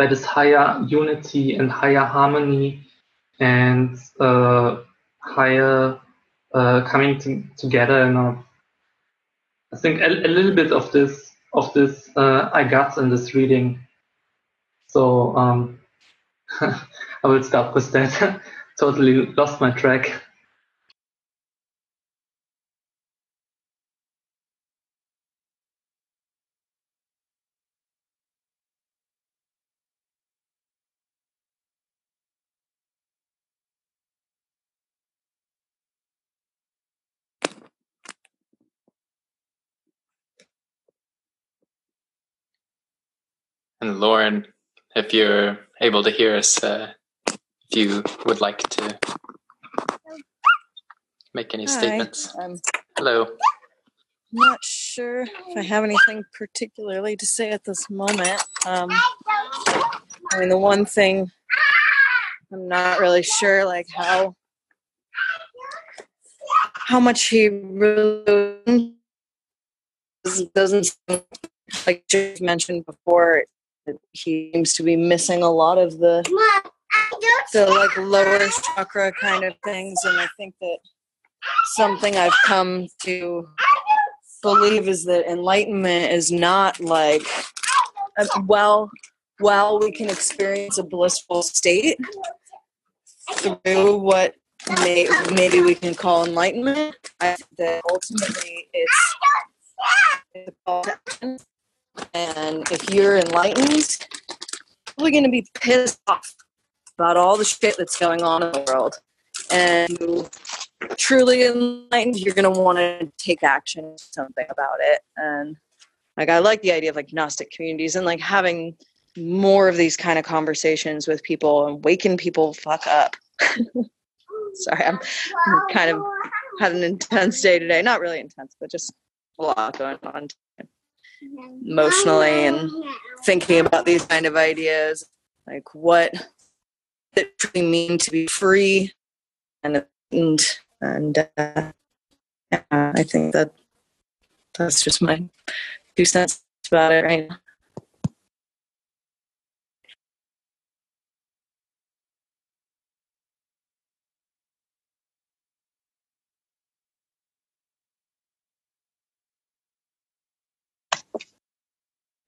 by this higher unity and higher harmony and uh, higher uh, coming to, together and I think a, a, little bit of this of this uh, I got in this reading. So um, I will stop with that. totally lost my track. And Lauren, if you're able to hear us, uh, if you would like to make any Hi. statements. I'm Hello. not sure if I have anything particularly to say at this moment. Um, I mean, the one thing I'm not really sure, like how how much he really doesn't like just mentioned before he seems to be missing a lot of the the like lower chakra kind of things and i think that something i've come to believe is that enlightenment is not like uh, well while we can experience a blissful state through what may, maybe we can call enlightenment. I think that ultimately it's, it's and if you're enlightened, you're going to be pissed off about all the shit that's going on in the world. And truly enlightened, you're going to want to take action, something about it. And like, I like the idea of like Gnostic communities and like having more of these kind of conversations with people and waking people fuck up. Sorry, I'm, I'm kind of had an intense day today. Not really intense, but just a lot going on emotionally and thinking about these kind of ideas, like what it really mean to be free, and and and uh, yeah, I think that that's just my two cents about it right now.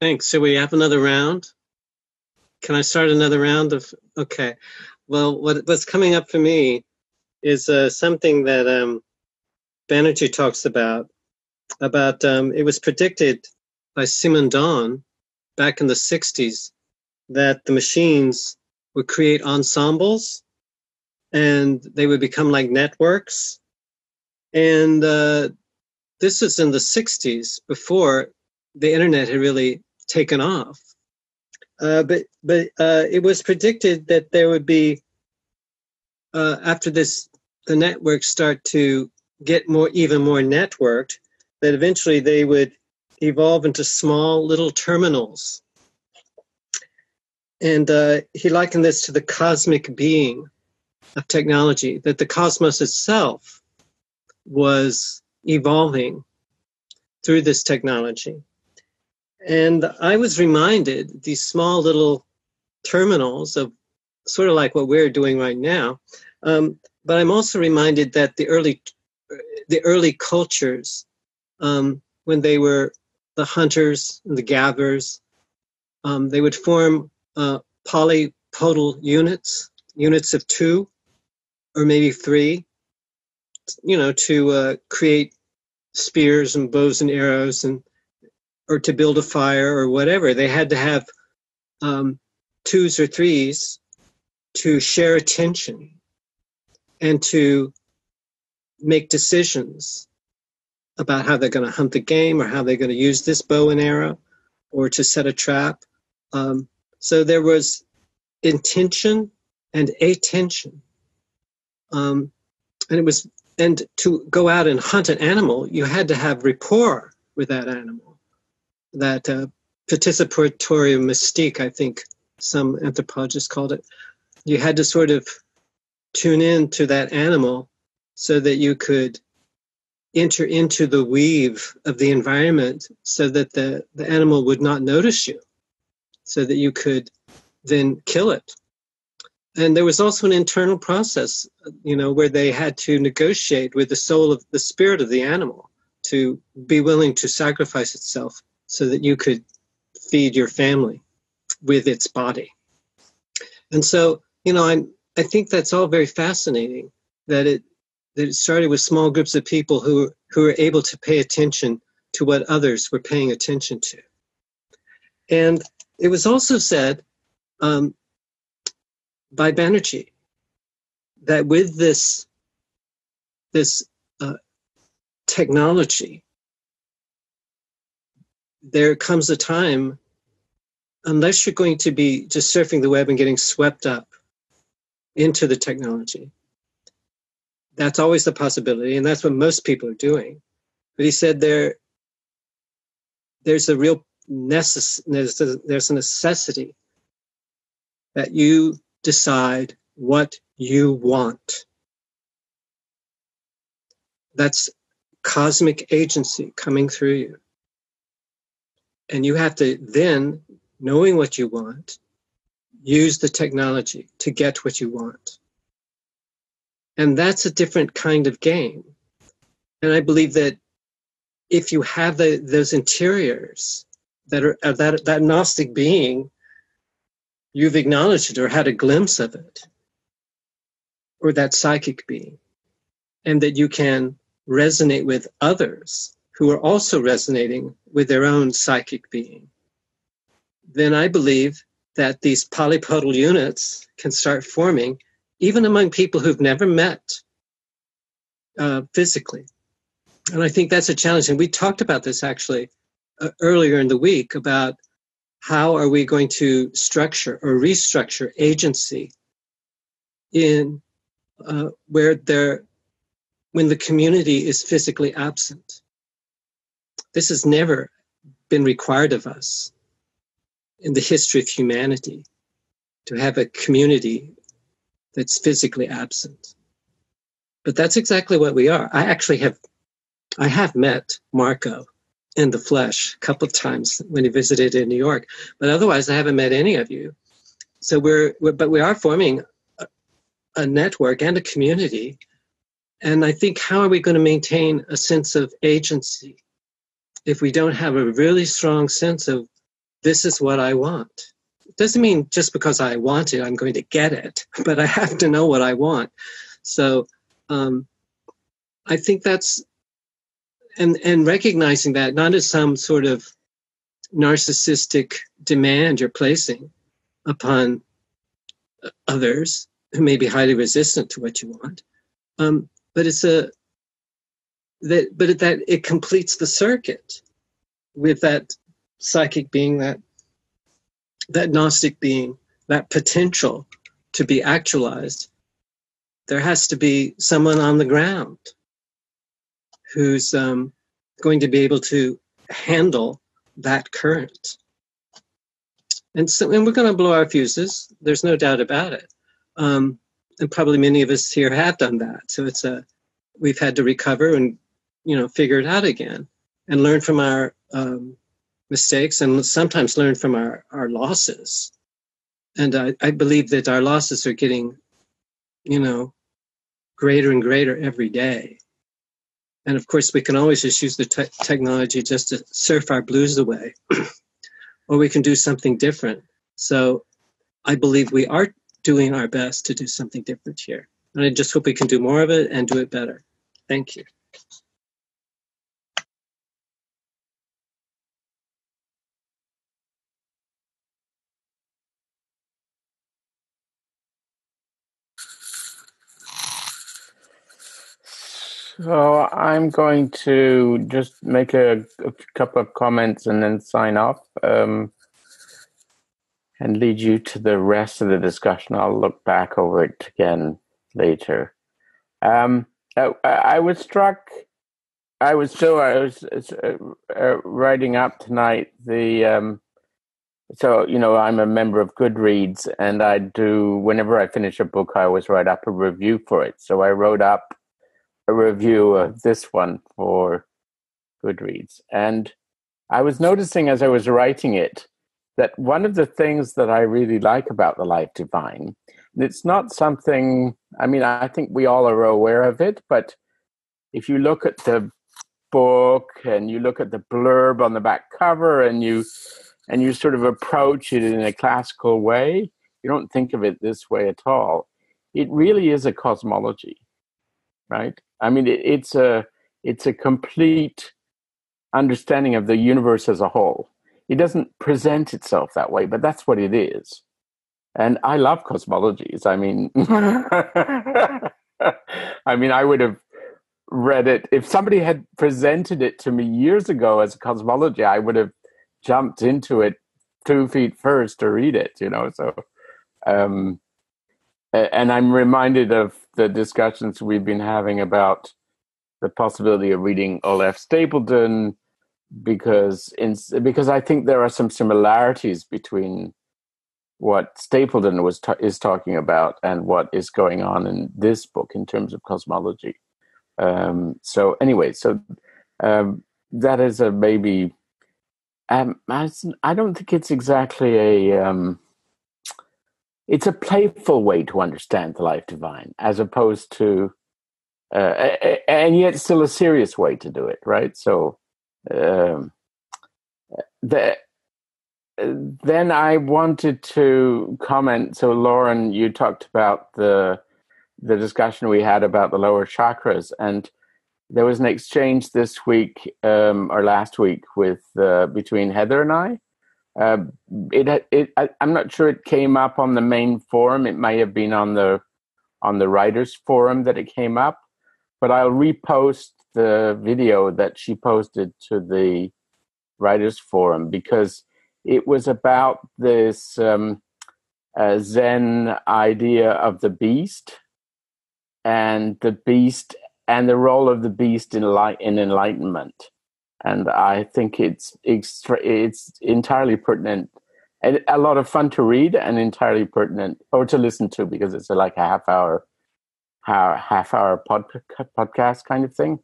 Thanks. Should we have another round? Can I start another round of? Okay. Well, what, what's coming up for me is uh, something that um, Banerji talks about. About um, it was predicted by Simon Simondon back in the '60s that the machines would create ensembles, and they would become like networks. And uh, this is in the '60s, before the internet had really taken off. Uh, but but uh, it was predicted that there would be uh, after this the networks start to get more even more networked that eventually they would evolve into small little terminals. And uh, he likened this to the cosmic being of technology, that the cosmos itself was evolving through this technology. And I was reminded these small little terminals of sort of like what we're doing right now. Um, but I'm also reminded that the early, the early cultures, um, when they were the hunters and the gatherers, um, they would form uh, polypodal units, units of two or maybe three, you know, to uh, create spears and bows and arrows and or to build a fire or whatever. They had to have um, twos or threes to share attention and to make decisions about how they're going to hunt the game or how they're going to use this bow and arrow or to set a trap. Um, so there was intention and attention. Um, and it was, and to go out and hunt an animal, you had to have rapport with that animal that uh, participatory mystique, I think some anthropologists called it. You had to sort of tune in to that animal so that you could enter into the weave of the environment so that the, the animal would not notice you, so that you could then kill it. And there was also an internal process, you know, where they had to negotiate with the soul of the spirit of the animal to be willing to sacrifice itself so that you could feed your family with its body. And so, you know, I I think that's all very fascinating that it that it started with small groups of people who who were able to pay attention to what others were paying attention to. And it was also said um, by Banerji that with this this uh, technology there comes a time, unless you're going to be just surfing the web and getting swept up into the technology, that's always the possibility, and that's what most people are doing. But he said there, there's a real necess- there's, a, there's a necessity that you decide what you want. That's cosmic agency coming through you. And you have to then, knowing what you want, use the technology to get what you want. And that's a different kind of game. And I believe that if you have the, those interiors that are that, that Gnostic being, you've acknowledged it or had a glimpse of it, or that psychic being, and that you can resonate with others who are also resonating with their own psychic being, then I believe that these polypodal units can start forming even among people who've never met uh, physically. And I think that's a challenge. And we talked about this actually uh, earlier in the week about how are we going to structure or restructure agency in uh, where there, when the community is physically absent. This has never been required of us in the history of humanity to have a community that's physically absent. But that's exactly what we are. I actually have, I have met Marco in the flesh a couple of times when he visited in New York, but otherwise I haven't met any of you. So we're, we're but we are forming a, a network and a community. And I think how are we going to maintain a sense of agency if we don't have a really strong sense of this is what I want? It doesn't mean just because I want it, I'm going to get it, but I have to know what I want. So um, I think that's and and recognizing that not as some sort of narcissistic demand you're placing upon others who may be highly resistant to what you want, um, but it's a that but that it completes the circuit with that psychic being that that gnostic being that potential to be actualized there has to be someone on the ground who's um, going to be able to handle that current. And so, and we're going to blow our fuses. There's no doubt about it. Um, and probably many of us here have done that. So it's a, we've had to recover and, you know, figure it out again and learn from our um, mistakes and sometimes learn from our, our losses. And I, I believe that our losses are getting, you know, greater and greater every day. And of course, we can always just use the te- technology just to surf our blues away, or we can do something different. So I believe we are doing our best to do something different here. And I just hope we can do more of it and do it better. Thank you. So I'm going to just make a, a couple of comments and then sign off um, and lead you to the rest of the discussion. I'll look back over it again later. Um, I, I, was struck. I was so I was uh, uh, writing up tonight the. Um, so you know I'm a member of Goodreads, and I do whenever I finish a book, I always write up a review for it. So I wrote up review of this one for Goodreads. And I was noticing as I was writing it that one of the things that I really like about the Life Divine, it's not something, I mean, I think we all are aware of it, but if you look at the book and you look at the blurb on the back cover and you and you sort of approach it in a classical way, you don't think of it this way at all. It really is a cosmology, right? I mean, it, it's a it's a complete understanding of the universe as a whole. It doesn't present itself that way, but that's what it is. And I love cosmologies. I mean, I mean, I would have read it if somebody had presented it to me years ago as a cosmology. I would have jumped into it two feet first to read it. You know, so um, and I'm reminded of the discussions we've been having about the possibility of reading Olaf Stapledon because in, because I think there are some similarities between what Stapledon was is talking about and what is going on in this book in terms of cosmology. Um, so anyway, so um, that is a maybe. Um, I, I don't think it's exactly a um, it's a playful way to understand the life divine as opposed to uh, and yet still a serious way to do it right? So um, the, then i wanted to comment so lauren you talked about the the discussion we had about the lower chakras and there was an exchange this week um, or last week with uh, between heather and i uh, it, it, I, am not sure it came up on the main forum. It may have been on the on the writers forum that it came up, but I'll repost the video that she posted to the writers forum because it was about this um, uh, Zen idea of the beast, and the beast and the role of the beast in light in enlightenment. And I think it's extra, it's entirely pertinent and a lot of fun to read and entirely pertinent or to listen to because it's like a half hour half hour pod, podcast kind of thing.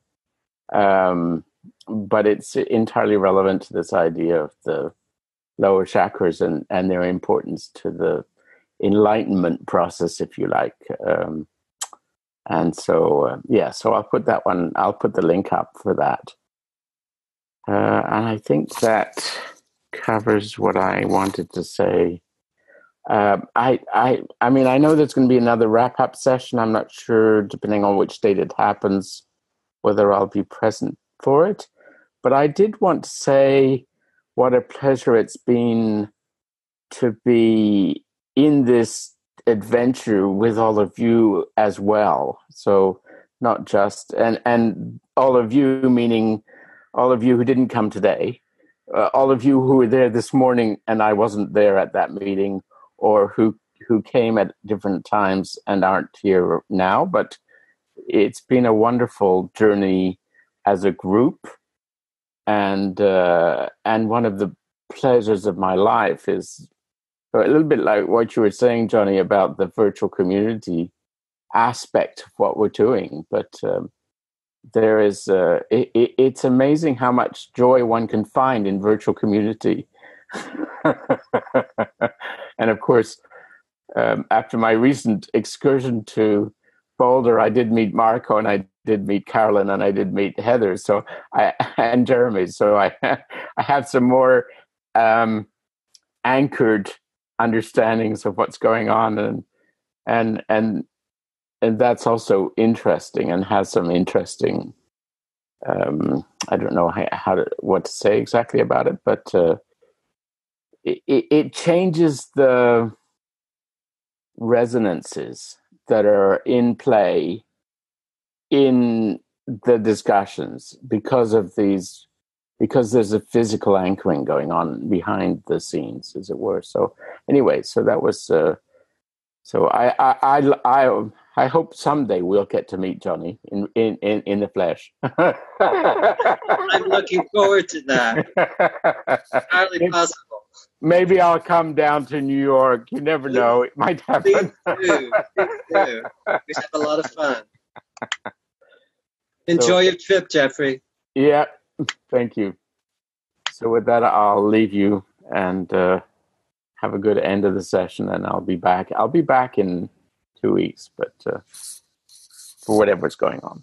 Um, but it's entirely relevant to this idea of the lower chakras and, and their importance to the enlightenment process, if you like. Um, and so, uh, yeah, so I'll put that one, I'll put the link up for that. Uh, and I think that covers what I wanted to say. Uh, I, I, I mean, I know there's going to be another wrap up session. I'm not sure, depending on which date it happens, whether I'll be present for it. But I did want to say what a pleasure it's been to be in this adventure with all of you as well. So not just and and all of you meaning all of you who didn't come today, uh, all of you who were there this morning and I wasn't there at that meeting, or who who came at different times and aren't here now. But it's been a wonderful journey as a group and uh, and one of the pleasures of my life is a little bit like what you were saying, Johnny, about the virtual community aspect of what we're doing. But um, there is uh, it, it, it's amazing how much joy one can find in virtual community. and of course, um, after my recent excursion to Boulder, I did meet Marco and I did meet Carolyn and I did meet Heather. So I and Jeremy. So I I have some more um, anchored understandings of what's going on and and and and that's also interesting and has some interesting um, I don't know how, to what to say exactly about it, but uh, it, it changes the resonances that are in play in the discussions because of these because there's a physical anchoring going on behind the scenes as it were. So anyway so that was uh, so I, I i i i hope someday we'll get to meet johnny in in in, in the flesh i'm looking forward to that Highly possible maybe I'll come down to New York. You never know; it might happen. Please do. Please do. We have a lot of fun. Enjoy so, your trip, Geoffrey. Yeah, thank you. So with that, I'll leave you and uh, have a good end of the session, and I'll be back. I'll be back in two weeks, but uh, for whatever's going on.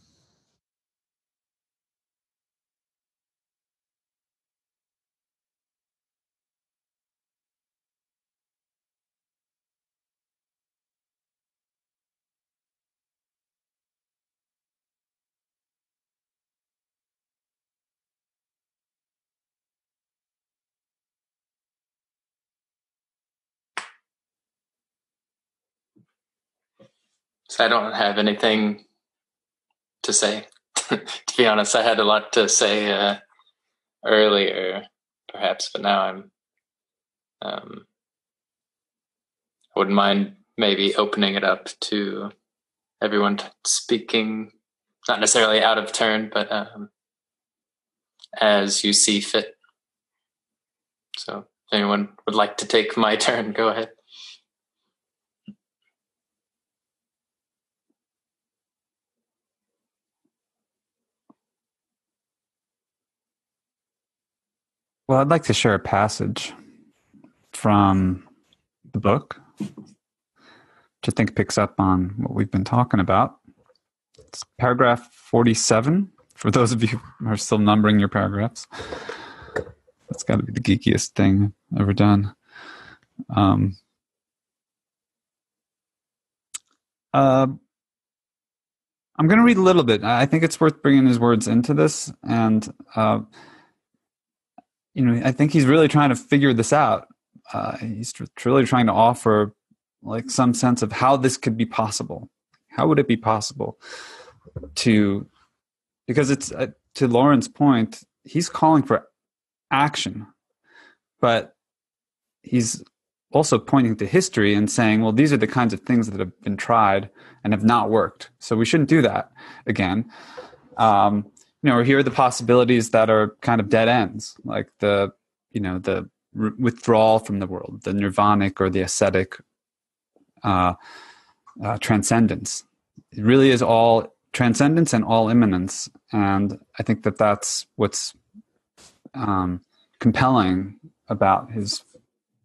I don't have anything to say. to be honest, I had a lot to say uh, earlier, perhaps, but now I'm. Um, I wouldn't mind maybe opening it up to everyone speaking, not necessarily out of turn, but um, as you see fit. So, if anyone would like to take my turn, go ahead. Well, I'd like to share a passage from the book, which I think picks up on what we've been talking about. It's paragraph 47, for those of you who are still numbering your paragraphs. That's got to be the geekiest thing ever done. Um, uh, I'm going to read a little bit. I think it's worth bringing his words into this. And uh, you know, I think he's really trying to figure this out. Uh, he's tr- really trying to offer like some sense of how this could be possible. How would it be possible to, because it's uh, to Lauren's point, he's calling for action, but he's also pointing to history and saying, well, these are the kinds of things that have been tried and have not worked. So we shouldn't do that again. Um, you know, or here are the possibilities that are kind of dead ends, like the, you know, the withdrawal from the world, the nirvanic or the ascetic uh, uh, transcendence. It really is all transcendence and all immanence, and I think that that's what's um, compelling about his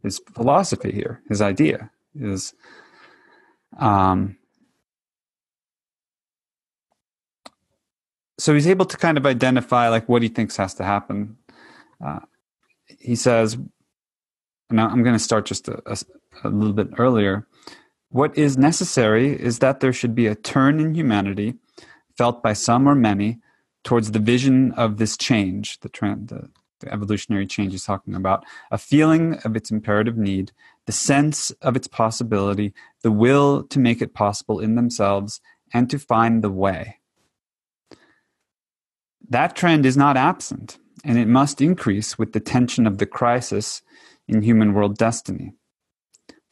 his philosophy here, his idea is. Um, so he's able to kind of identify like what he thinks has to happen. Uh, he says, and I'm going to start just a, a, a little bit earlier. What is necessary is that there should be a turn in humanity felt by some or many towards the vision of this change, the, trend, the, the evolutionary change he's talking about, a feeling of its imperative need, the sense of its possibility, the will to make it possible in themselves, and to find the way. That trend is not absent, and it must increase with the tension of the crisis in human world destiny.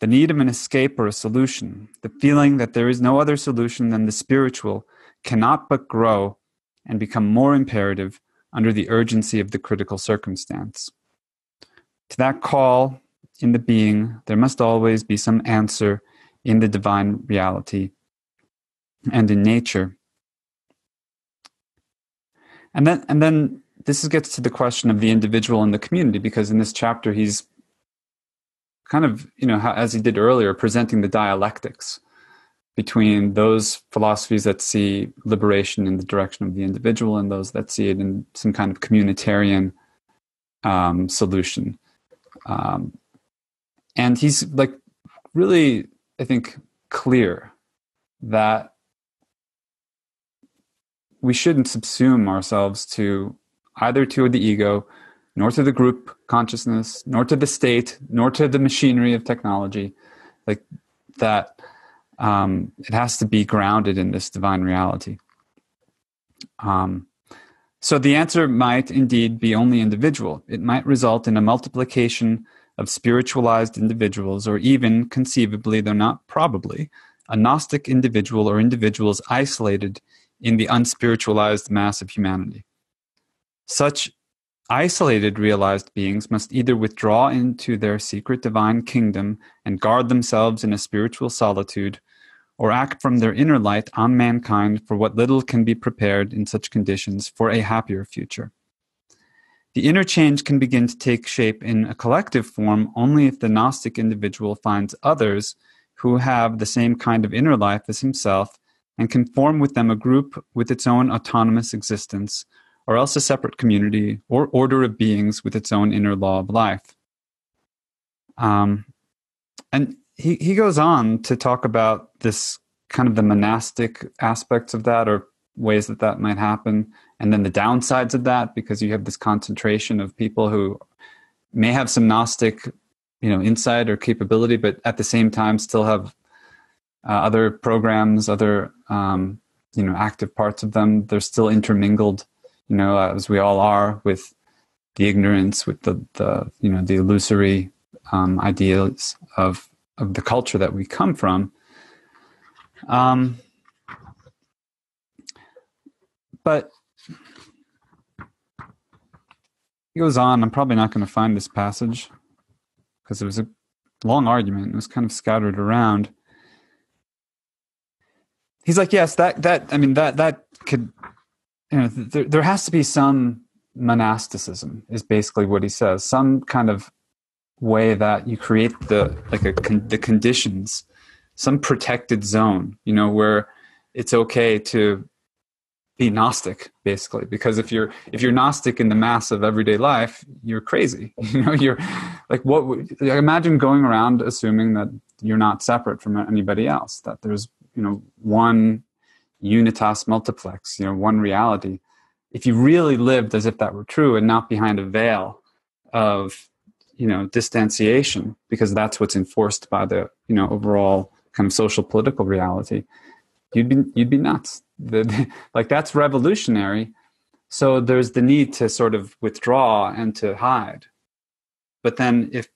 The need of an escape or a solution, the feeling that there is no other solution than the spiritual, cannot but grow and become more imperative under the urgency of the critical circumstance. To that call in the being, there must always be some answer in the divine reality and in nature. And then, and then this gets to the question of the individual and the community, because in this chapter he's kind of, you know, as he did earlier, presenting the dialectics between those philosophies that see liberation in the direction of the individual and those that see it in some kind of communitarian um, solution. Um, and he's like really, I think, clear that we shouldn't subsume ourselves to either to the ego nor to the group consciousness, nor to the state, nor to the machinery of technology. Like that, um, it has to be grounded in this divine reality. Um, so the answer might indeed be only individual. It might result in a multiplication of spiritualized individuals, or even conceivably, though not probably, a Gnostic individual or individuals isolated in the unspiritualized mass of humanity. Such Isolated realized beings must either withdraw into their secret divine kingdom and guard themselves in a spiritual solitude, or act from their inner light on mankind for what little can be prepared in such conditions for a happier future. The inner change can begin to take shape in a collective form only if the Gnostic individual finds others who have the same kind of inner life as himself and can form with them a group with its own autonomous existence or else a separate community or order of beings with its own inner law of life. Um, and he, he goes on to talk about this kind of the monastic aspects of that or ways that that might happen and then the downsides of that because you have this concentration of people who may have some gnostic you know insight or capability but at the same time still have uh, other programs other um, you know active parts of them they're still intermingled you know, as we all are with the ignorance, with the, the you know, the illusory um, ideas of, of the culture that we come from. Um, but he goes on. I'm probably not going to find this passage because it was a long argument. It was kind of scattered around. He's like, yes, that that I mean that that could you know, there, there has to be some monasticism is basically what he says. Some kind of way that you create the like a con- the conditions some protected zone you know where it's okay to be gnostic basically. Because if you're if you're gnostic in the mass of everyday life you're crazy you know you're like what imagine going around assuming that you're not separate from anybody else that there's you know one unitas multiplex, you know, one reality. If you really lived as if that were true and not behind a veil of, you know, distanciation, because that's what's enforced by the, you know, overall kind of social political reality, you'd be you'd be nuts. The, like that's revolutionary. So there's the need to sort of withdraw and to hide. But then if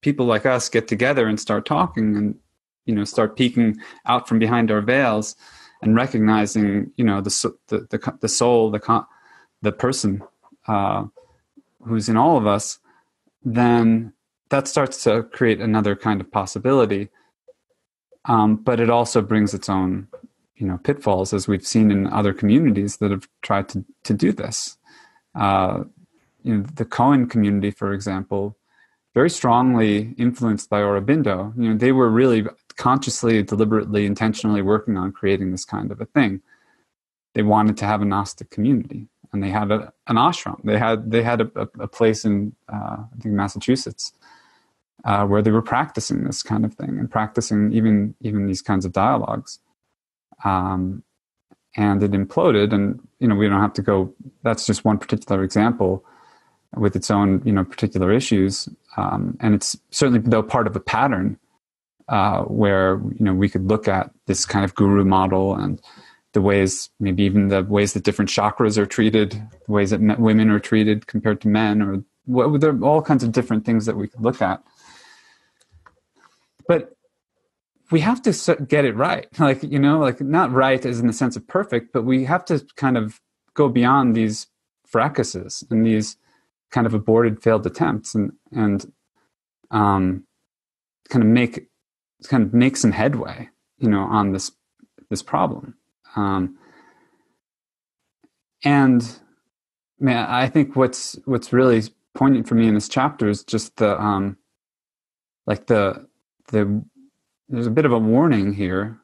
people like us get together and start talking and you know start peeking out from behind our veils and recognizing you know the the the, the soul the the person uh, who's in all of us then that starts to create another kind of possibility. Um, but it also brings its own you know pitfalls as we've seen in other communities that have tried to to do this. Uh, you know the cohen community for example very strongly influenced by Aurobindo. You know they were really consciously deliberately intentionally working on creating this kind of a thing they wanted to have a gnostic community and they had a, an ashram they had they had a, a place in uh, i think massachusetts uh, where they were practicing this kind of thing and practicing even even these kinds of dialogues um, and it imploded. And you know, we don't have to go. That's just one particular example with its own you know particular issues, um, and it's certainly though part of a pattern uh, where you know we could look at this kind of guru model and the ways, maybe even the ways that different chakras are treated, the ways that women are treated compared to men, or what, there are all kinds of different things that we could look at. But we have to get it right like you know like not right as in the sense of perfect but we have to kind of go beyond these fracases and these kind of aborted failed attempts and and um kind of make kind of make some headway you know on this this problem um and man i think what's what's really poignant for me in this chapter is just the um like the the there's a bit of a warning here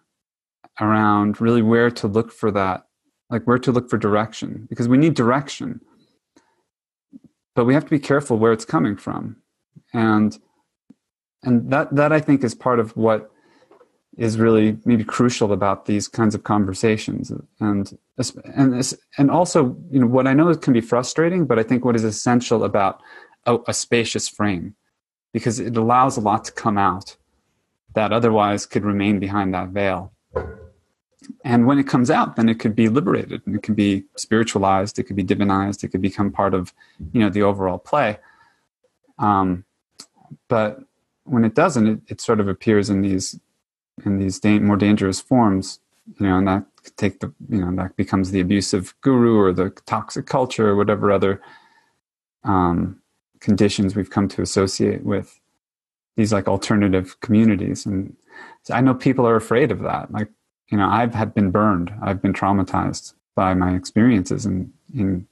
around really where to look for that, like where to look for direction, because we need direction. But we have to be careful where it's coming from. And and that that I think is part of what is really maybe crucial about these kinds of conversations and and and also you know what I know can be frustrating but I think what is essential about a, a spacious frame because it allows a lot to come out that otherwise could remain behind that veil. And when it comes out, then it could be liberated and it can be spiritualized, it could be divinized, it could become part of, you know, the overall play. Um, but when it doesn't, it, it sort of appears in these in these da- more dangerous forms, you know, and that take the, you know, that becomes the abusive guru or the toxic culture or whatever other um, conditions we've come to associate with these like alternative communities. And i know people are afraid of that. Like you know i've had been burned. I've been traumatized by my experiences in in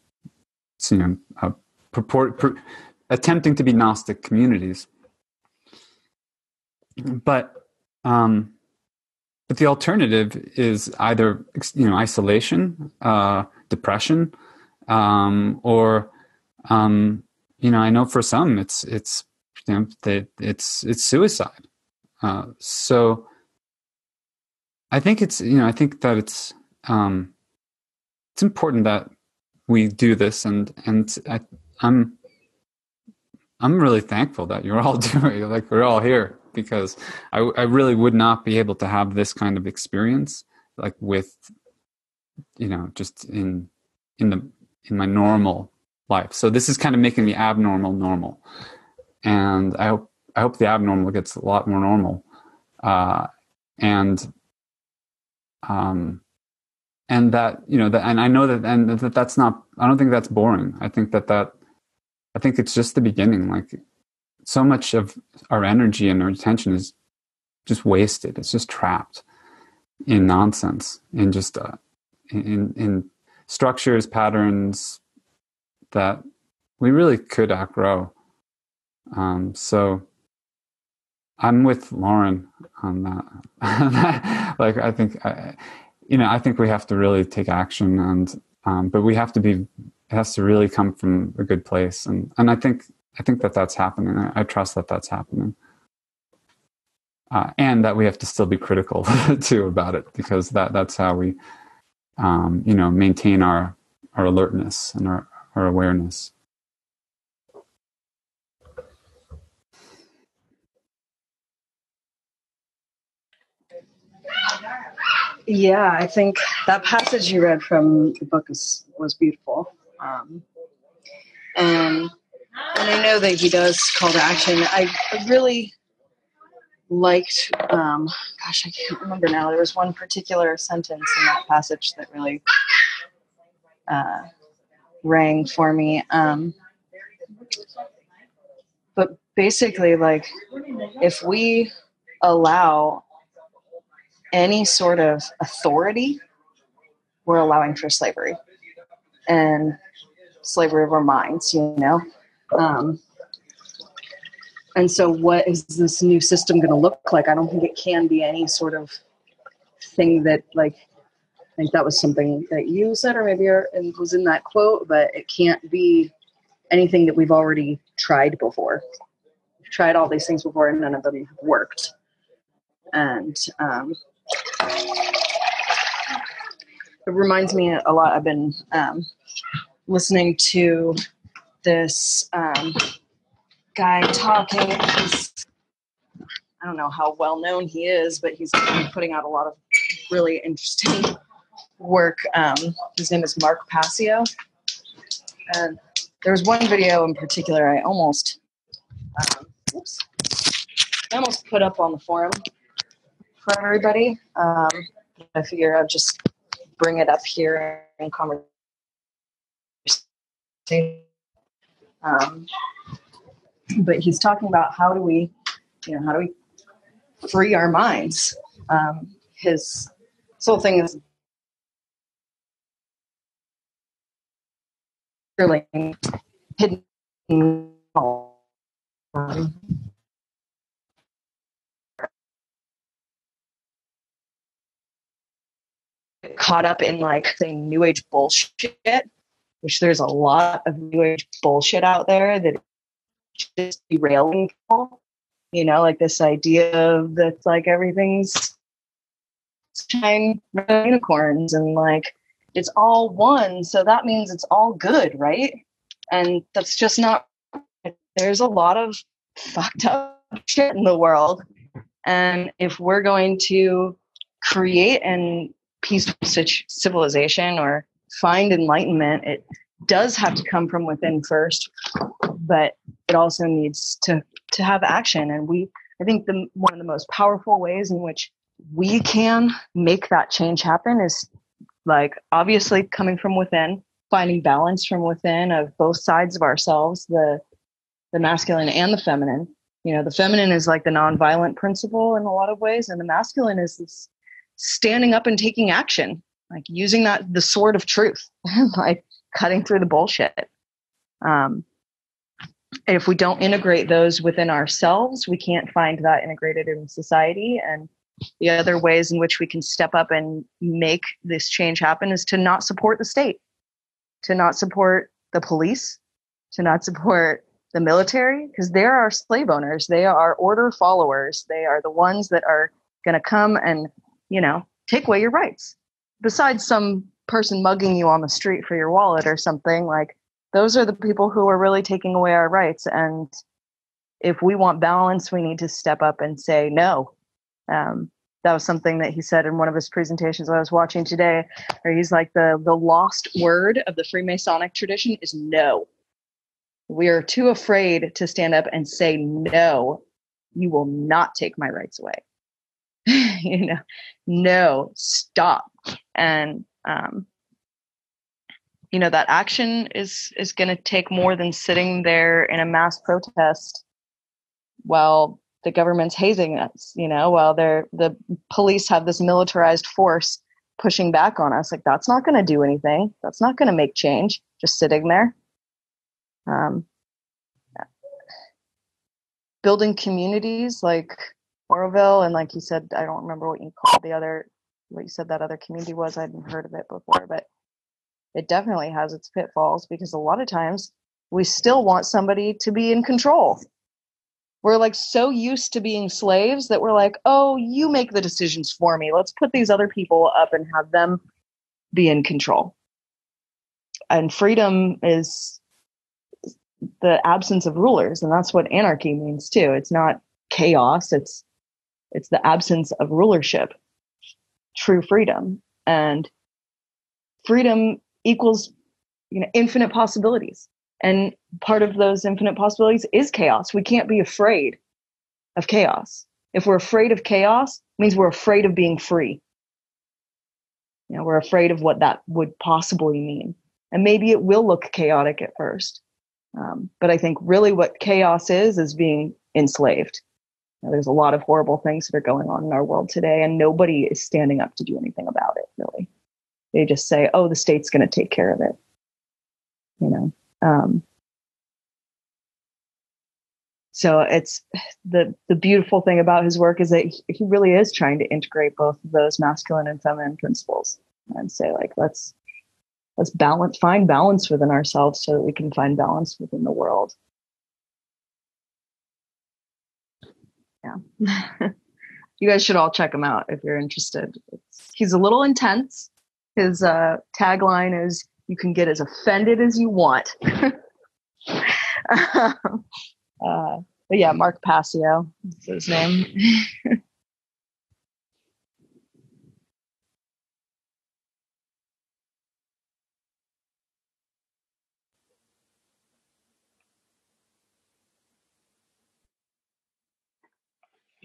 you know purport, per, attempting to be gnostic communities but um but the alternative is either you know isolation uh depression um or um you know i know for some it's it's you know, that it's it's suicide. Uh, so I think it's you know I think that it's um, it's important that we do this, and and I, I'm I'm really thankful that you're all doing like we're all here because I I really would not be able to have this kind of experience like with you know just in in the in my normal life. So this is kind of making the abnormal normal and I hope I hope the abnormal gets a lot more normal, uh, and um, and that you know that and I know that and that that's not I don't think that's boring. I think that that I think it's just the beginning. Like so much of our energy and our attention is just wasted. It's just trapped in nonsense, in just uh, in in structures, patterns that we really could outgrow. Um, so I'm with Lauren on that. like I think, I, you know, I think we have to really take action, and um, but we have to be. It has to really come from a good place, and and I think I think that that's happening. I, trust that that's happening. Uh, and that we have to still be critical too about it because that that's how we um, you know maintain our our alertness and our, our awareness Yeah, I think that passage you read from the book is, was beautiful. Um, and and I know that he does call to action. I really liked, um, gosh, I can't remember now. There was one particular sentence in that passage that really uh, rang for me. Um, but basically, like, if we allow any sort of authority, we're allowing for slavery and slavery of our minds, you know? Um, and so, what is this new system going to look like? I don't think it can be any sort of thing that, like, I think that was something that you said, or maybe it was in that quote, but it can't be anything that we've already tried before. We've tried all these things before, and none of them have worked. And um, it reminds me a lot. I've been um, listening to this um, guy talking. He's, I don't know how well known he is, but he's putting out a lot of really interesting work. Um, his name is Mark Passio. And there was one video in particular I almost, um, oops, I almost put up on the forum for everybody. Um, I figure I'll just bring it up here in conversation. Um, but he's talking about how do we, you know, how do we free our minds? Um, his, his whole thing is really hidden. Caught up in like the new age bullshit, which there's a lot of new age bullshit out there that just derailing people. You know, like this idea of that like everything's shine unicorns and like it's all one, so that means it's all good, right? And that's just not there's a lot of fucked up shit in the world. And if we're going to create an peaceful civilization or find enlightenment, it does have to come from within first, but it also needs to to have action. And we, I think, the one of the most powerful ways in which we can make that change happen is like obviously coming from within, finding balance from within of both sides of ourselves, the the masculine and the feminine. You know, the feminine is like the nonviolent principle in a lot of ways, and the masculine is this standing up and taking action, like using that the sword of truth, like cutting through the bullshit. Um, if we don't integrate those within ourselves, we can't find that integrated in society. And the other ways in which we can step up and make this change happen is to not support the state, to not support the police, to not support the military, because they're our slave owners. They are order followers. They are the ones that are going to come and you know, take away your rights. Besides some person mugging you on the street for your wallet or something, like those are the people who are really taking away our rights. And if we want balance, we need to step up and say no. Um, that was something that he said in one of his presentations I was watching today, where he's like the the lost word of the Freemasonic tradition is no. We are too afraid to stand up and say no. You will not take my rights away. you know, no, stop. And, um, you know, that action is, is going to take more than sitting there in a mass protest while the government's hazing us, you know, while they're, the police have this militarized force pushing back on us. Like, that's not going to do anything. That's not going to make change just sitting there. Um, building communities like Auroville, and like you said, I don't remember what you called the other, what you said that other community was. I hadn't heard of it before, but it definitely has its pitfalls because a lot of times we still want somebody to be in control. We're like so used to being slaves that we're like, oh, you make the decisions for me. Let's put these other people up and have them be in control. And freedom is the absence of rulers, and that's what anarchy means too. It's not chaos, it's it's the absence of rulership, true freedom. And freedom equals, you know, infinite possibilities. And part of those infinite possibilities is chaos. We can't be afraid of chaos. If we're afraid of chaos, means we're afraid of being free. You know, we're afraid of what that would possibly mean. And maybe it will look chaotic at first. Um, but I think really what chaos is, is being enslaved. There's a lot of horrible things that are going on in our world today, and nobody is standing up to do anything about it, really. They just say, oh, the state's going to take care of it. You know? Um, so it's the the beautiful thing about his work is that he, he really is trying to integrate both of those masculine and feminine principles and say like let's let's balance find balance within ourselves so that we can find balance within the world yeah. You guys should all check him out if you're interested. It's, he's a little intense. His uh, tagline is you can get as offended as you want. Uh, but yeah mark passio is his name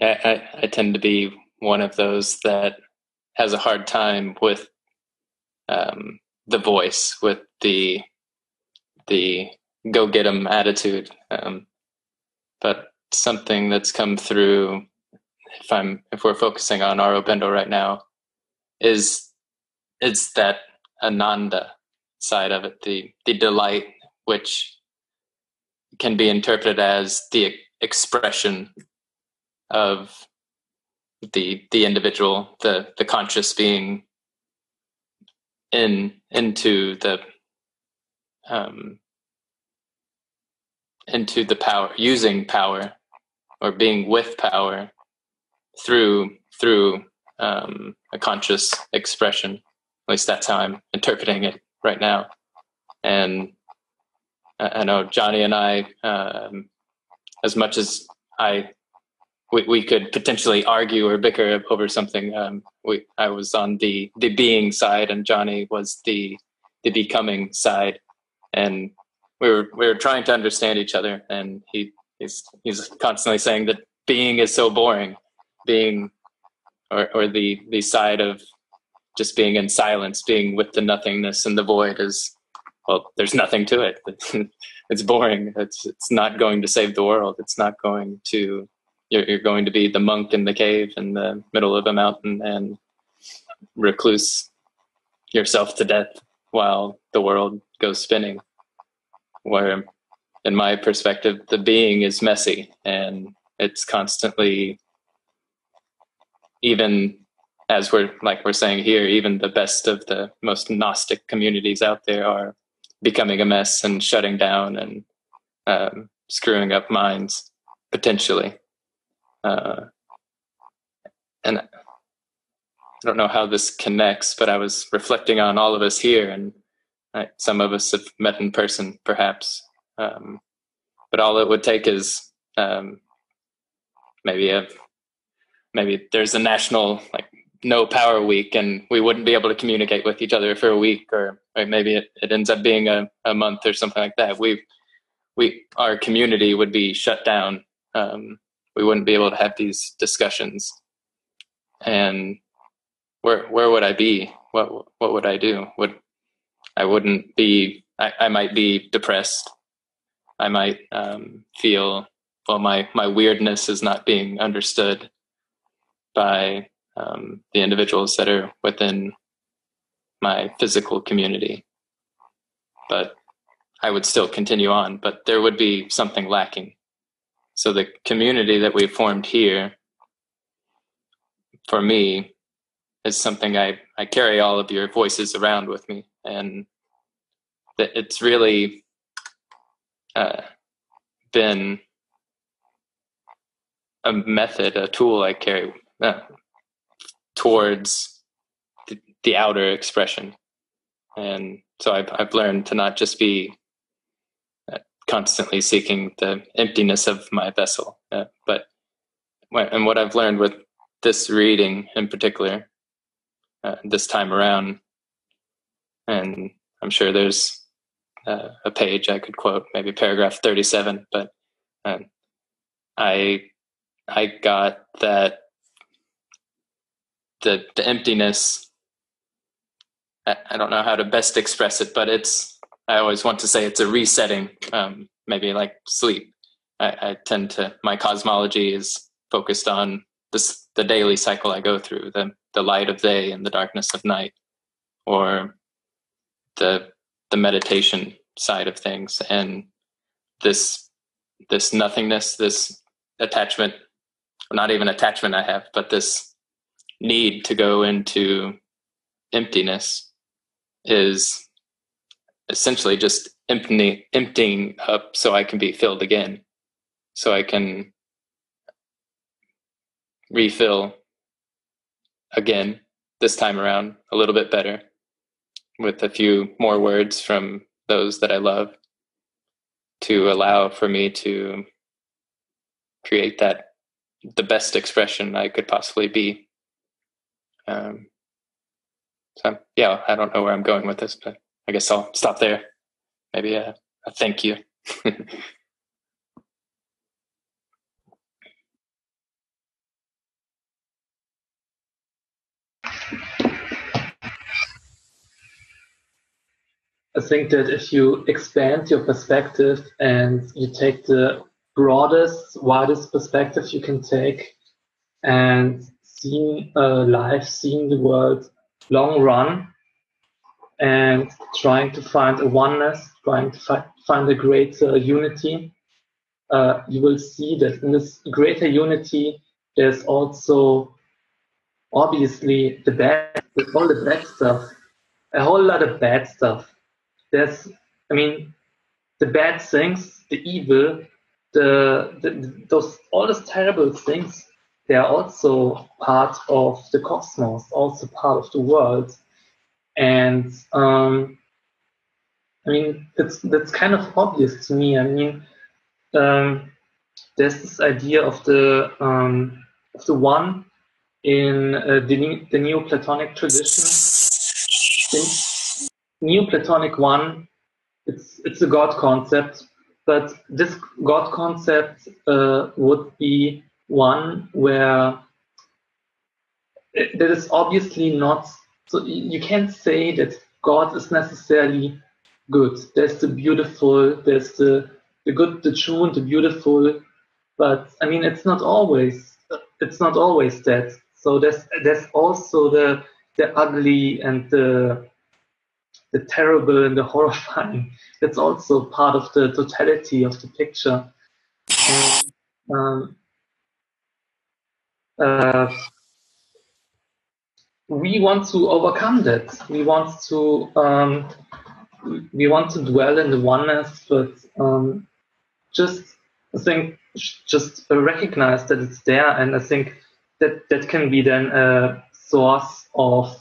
I, I, I tend to be one of those that has a hard time with um, the voice, with the the go get 'em attitude. Um, but something that's come through, if I'm if we're focusing on Aurobindo right now, is it's that Ananda side of it, the the delight, which can be interpreted as the expression of the the individual, the the conscious being in into the um, into the power, using power or being with power through through um, a conscious expression. At least that's how I'm interpreting it right now. And I, know Johnny and I, um, as much as I we, we could potentially argue or bicker over something. Um, we, I was on the the being side, and Johnny was the the becoming side, and we were we were trying to understand each other. And he he's he's constantly saying that being is so boring, being or or the the side of just being in silence, being with the nothingness and the void is well, there's nothing to it. it's boring. It's it's not going to save the world. It's not going to you're, you're going to be the monk in the cave in the middle of a mountain and recluse yourself to death while the world goes spinning. Where, in my perspective, the being is messy and it's constantly, even as we're like we're saying here, even the best of the most Gnostic communities out there are becoming a mess and shutting down and um, screwing up minds potentially. Uh, and I don't know how this connects, but I was reflecting on all of us here, and I, some of us have met in person, perhaps. Um, but all it would take is um, maybe a maybe there's a national like no power week and we wouldn't be able to communicate with each other for a week or, or maybe it, it ends up being a, a month or something like that we we our community would be shut down um, we wouldn't be able to have these discussions. And where where would I be? What what would I do? Would I wouldn't be? I, I might be depressed. I might um, feel well. My my weirdness is not being understood by um, the individuals that are within my physical community. But I would still continue on. But there would be something lacking so the community that we formed here, for me, is something I, I carry all of your voices around with me. And it's really uh, been a method, a tool I carry uh, towards the, the outer expression. And so I've, I've learned to not just be constantly seeking the emptiness of my vessel. Uh, but and what I've learned with this reading in particular, uh, this time around, and I'm sure there's uh, a page I could quote, maybe paragraph 37, but um, I I got that the the emptiness. I, I, don't know how to best express it, but it's. I always want to say it's a resetting, um, maybe like sleep. I, I tend to my cosmology is focused on this the daily cycle I go through, the the light of day and the darkness of night, or the the meditation side of things, and this this nothingness, this attachment, not even attachment I have, but this need to go into emptiness is essentially just emptying emptying up so I can be filled again, so I can refill again this time around a little bit better with a few more words from those that I love to allow for me to create that the best expression I could possibly be. Um, so yeah, I don't know where I'm going with this, but I guess I'll stop there. Maybe a, a thank you. I think that if you expand your perspective and you take the broadest, widest perspective you can take and seeing uh, life, seeing the world long run and trying to find a oneness, trying to fi- find a greater unity, uh, you will see that in this greater unity, there's also obviously the bad, all the bad stuff, a whole lot of bad stuff. There's, I mean, the bad things, the evil, the, the those all those terrible things, they are also part of the cosmos, also part of the world, and um, I mean, it's that's kind of obvious to me. I mean, um, there's this idea of the um, of the one in uh, the, the Neoplatonic tradition. Neoplatonic one, it's it's a God concept, but this God concept uh, would be one where there is obviously not. So you can't say that God is necessarily good. There's the beautiful, there's the the good, the true, and the beautiful. But I mean, it's not always it's not always that. So there's there's also the the ugly and the the terrible and the horrifying. It's also part of the totality of the picture. Um, uh, we want to overcome that. We want to um, we want to dwell in the oneness, but um, just I think just recognize that it's there, and I think that that can be then a source of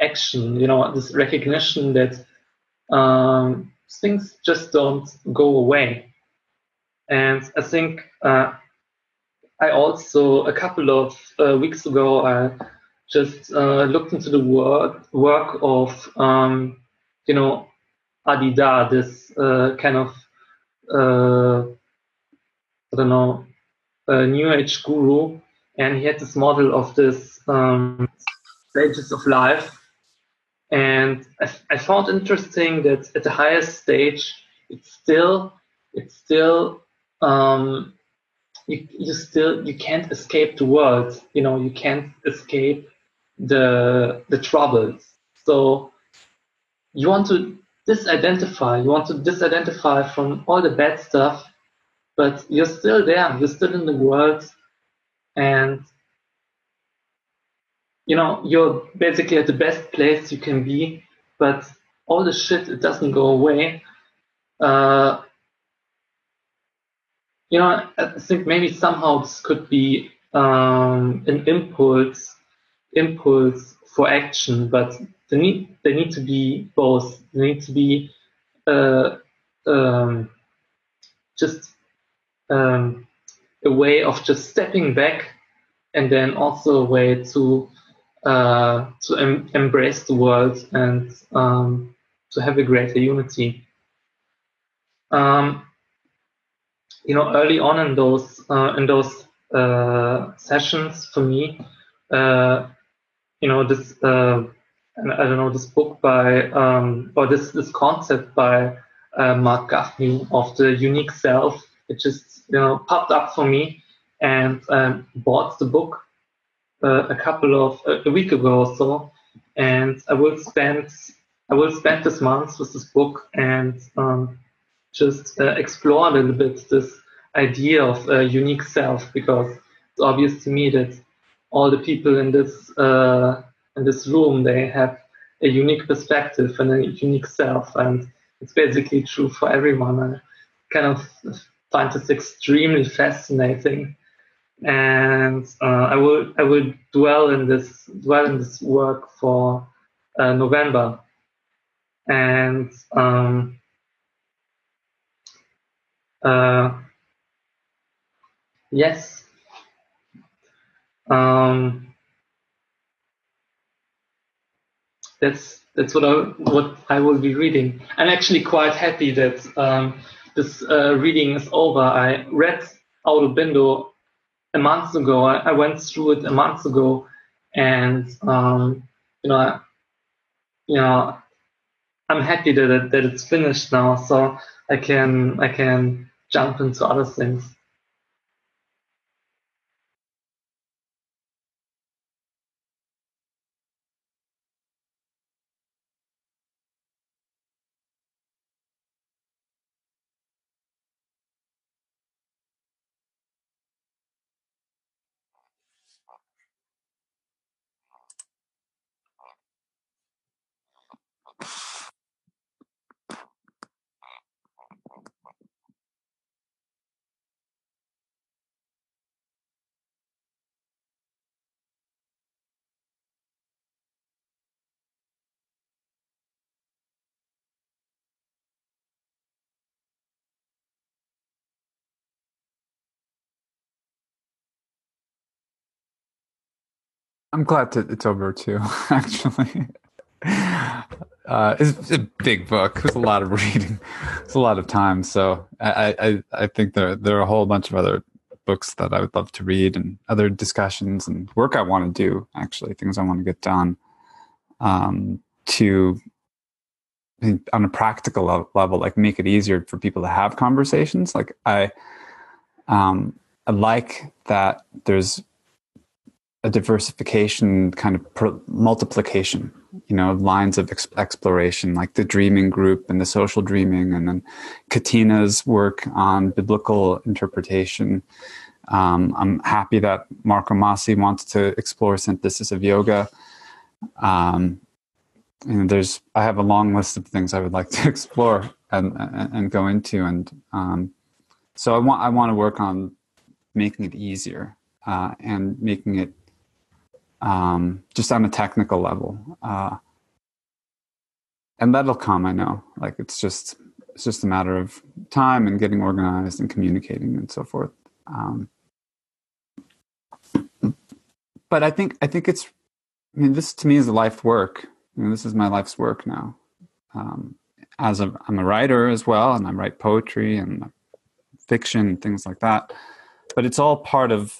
action, you know, this recognition that um, things just don't go away. And I think uh, I also, a couple of uh, weeks ago, I just uh, looked into the work, work of, um, you know, Adi Da, this uh, kind of, uh, I don't know, New Age guru. And he had this model of this um, stages of life and I, I found interesting that at the highest stage, it's still, it's still, um, you, you still, you can't escape the world. You know, you can't escape the, the troubles. So you want to disidentify, you want to disidentify from all the bad stuff, but you're still there, you're still in the world, and you know, you're basically at the best place you can be, but all the shit, it doesn't go away. Uh, you know, I think maybe somehow this could be um, an impulse, impulse for action, but they need they need to be both. They need to be uh, um, just um, a way of just stepping back, and then also a way to uh, to em- embrace the world and um, to have a greater unity. um, you know, early on in those uh, in those uh, sessions for me, uh, you know, this uh, I don't know this book by um, or this this concept by uh, Marc Gafni of the unique self. It just you know popped up for me and um, bought the book uh, a couple of a week ago or so, and I will spend I will spend this month with this book and um, just uh, explore a little bit this idea of a unique self because it's obvious to me that all the people in this uh, in this room they have a unique perspective and a unique self and it's basically true for everyone. I kind of find this extremely fascinating and uh, I will I will dwell in this dwell in this work for uh, November and um, uh, yes. Um, that's that's what I what I will be reading. I'm actually quite happy that um, this uh, reading is over. I read Aurobindo a month ago. I, I, went through it a month ago, and um, you know, I, you know, I'm happy that that it's finished now. So I can I can jump into other things. I'm glad to, it's over too, actually. Uh, it's, a big book. It's a lot of reading. It's a lot of time. So I, I, I think there, there are a whole bunch of other books that I would love to read and other discussions and work I want to do, actually, things I want to get done um, to, on a practical level, like make it easier for people to have conversations. Like I, um, I like that there's a diversification kind of per- multiplication you know of lines of ex- exploration like the dreaming group and the social dreaming and then katina's work on biblical interpretation. Um, i'm happy that marco masi wants to explore synthesis of yoga. Um, and there's i have a long list of things i would like to explore and and, and go into and um, so i want i want to work on making it easier uh, and making it um, just on a technical level. Uh, and that'll come, I know. Like it's just it's just a matter of time and getting organized and communicating and so forth. Um, but I think I think it's I mean this to me is a life work. I mean, this is my life's work now. Um, as a I'm a writer as well, and I write poetry and fiction things like that. But it's all part of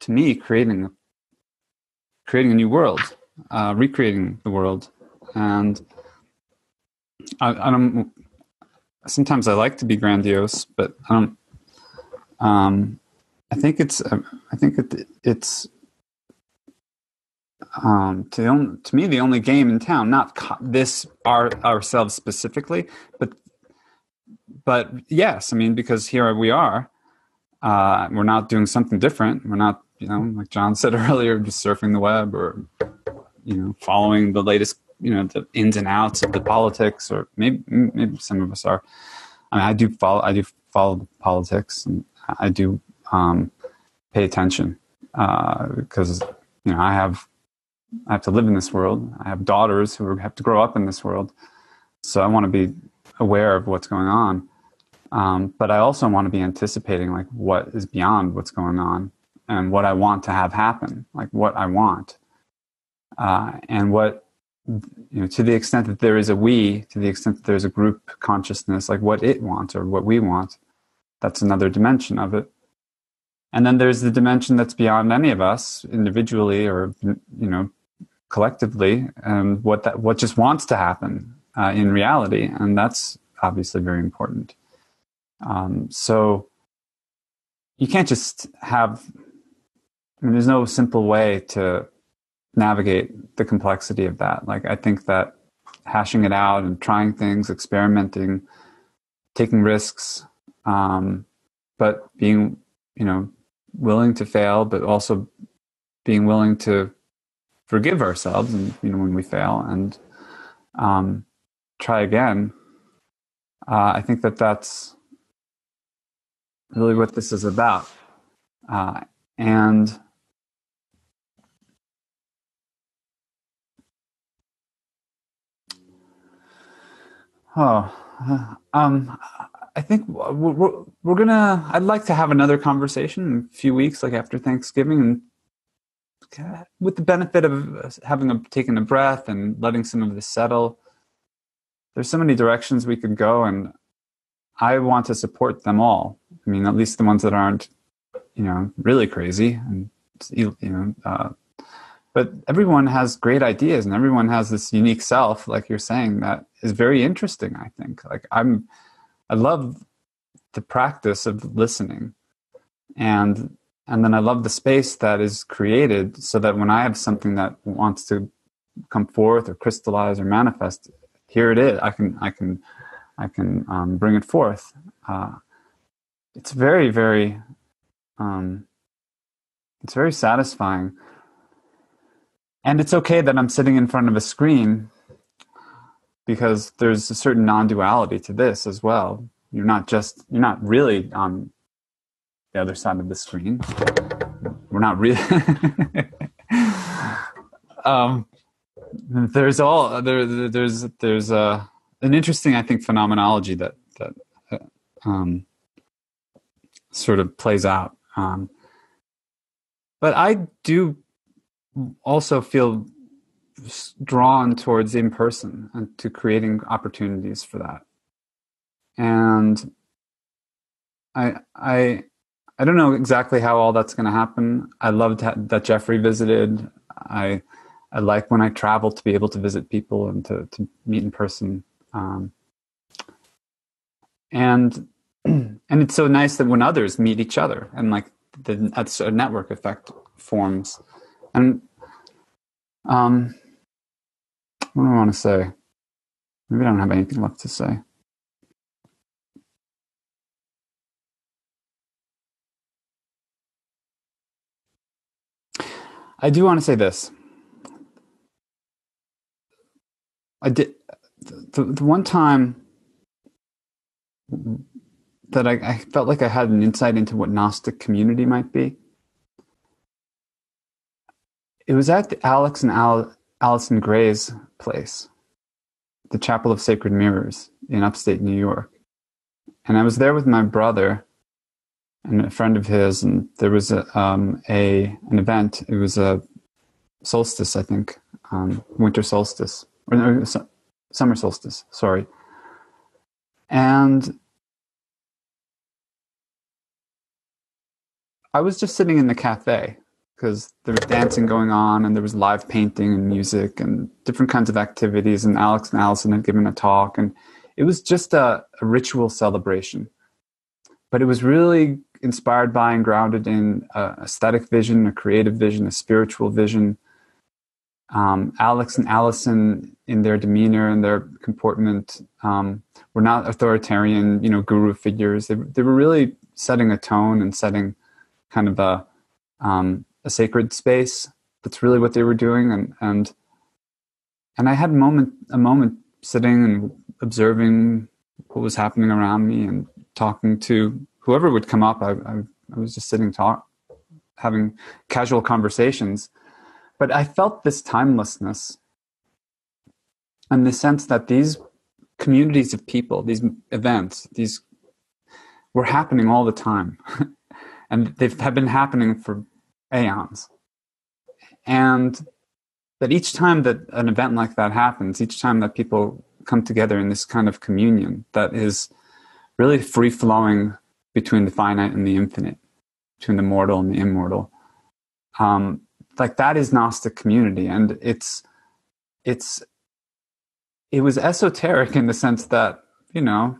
to me creating creating a new world, uh, recreating the world, and I, I, don't. Sometimes I like to be grandiose, but I don't. Um, I think it's. Uh, I think it, it's. Um, to to me, the only game in town, not co- this our ourselves specifically, but but yes, I mean because here we are. Uh, we're not doing something different. We're not you know, like John said earlier, just surfing the web or, you know, following the latest, you know, the ins and outs of the politics, or maybe maybe some of us are. I mean, I do follow. I do follow politics, and I do um, pay attention because uh, you know I have I have to live in this world. I have daughters who have to grow up in this world, so I want to be aware of what's going on. Um, but I also want to be anticipating like what is beyond what's going on and what I want to have happen, like what I want. Uh, and what you know, to the extent that there is a we, to the extent that there's a group consciousness, like what it wants or what we want, that's another dimension of it. And then there's the dimension that's beyond any of us individually or, you know, collectively, and what that, what just wants to happen uh, in reality. And that's obviously very important. Um, so you can't just have, I mean, there's no simple way to navigate the complexity of that. Like, I think that hashing it out and trying things, experimenting, taking risks, um, but being, you know, willing to fail, but also being willing to forgive ourselves and you know when we fail and um, try again. Uh, I think that that's really what this is about, uh, and oh, um, I think we're, we're gonna. I'd like to have another conversation in a few weeks, like after Thanksgiving, and with the benefit of having a, taken a breath and letting some of this settle. There's so many directions we could go, and I want to support them all. I mean, at least the ones that aren't, you know, really crazy, and you know. Uh, but everyone has great ideas, and everyone has this unique self, like you're saying, that is very interesting. I think, like I'm I love the practice of listening, and and then I love the space that is created so that when I have something that wants to come forth or crystallize or manifest, here it is. I can I can I can um, bring it forth. Uh, it's very very um, it's very satisfying, and it's okay that I'm sitting in front of a screen because there's a certain non-duality to this as well. You're not just you're not really on the other side of the screen. We're not really. um, there's all there. There's there's a an interesting I think phenomenology that that uh, um, sort of plays out. Um, but I do also feel drawn towards in person and to creating opportunities for that. And I I I don't know exactly how all that's going to happen. I loved that Geoffrey visited. I I like when I travel to be able to visit people and to to meet in person. Um, and and it's so nice that when others meet each other and like the, that's a network effect forms and um what do I want to say? Maybe I don't have anything left to say. I do want to say this. I did the, the one time that I, I, felt like I had an insight into what Gnostic community might be. It was at the Alex and Al, Allyson Grey's place, the Chapel of Sacred Mirrors in upstate New York. And I was there with my brother and a friend of his, and there was a, um, a an event. It was a solstice, I think, um, winter solstice or no, summer solstice. Sorry, and I was just sitting in the cafe because there was dancing going on and there was live painting and music and different kinds of activities. And Alex and Allyson had given a talk, and it was just a, a ritual celebration. But it was really inspired by and grounded in a aesthetic vision, a creative vision, a spiritual vision. Um, Alex and Allyson, in their demeanor and their comportment, um, were not authoritarian, you know, guru figures. They, they were really setting a tone and setting kind of a um, a sacred space. That's really what they were doing, and and and I had a moment a moment sitting and observing what was happening around me and talking to whoever would come up. I I, I was just sitting talk, having casual conversations, but I felt this timelessness and the sense that these communities of people, these events, these were happening all the time. and they've have been happening for aeons. And that each time that an event like that happens, each time that people come together in this kind of communion that is really free flowing between the finite and the infinite, between the mortal and the immortal. Um, like that is Gnostic community, and it's it's it was esoteric in the sense that you know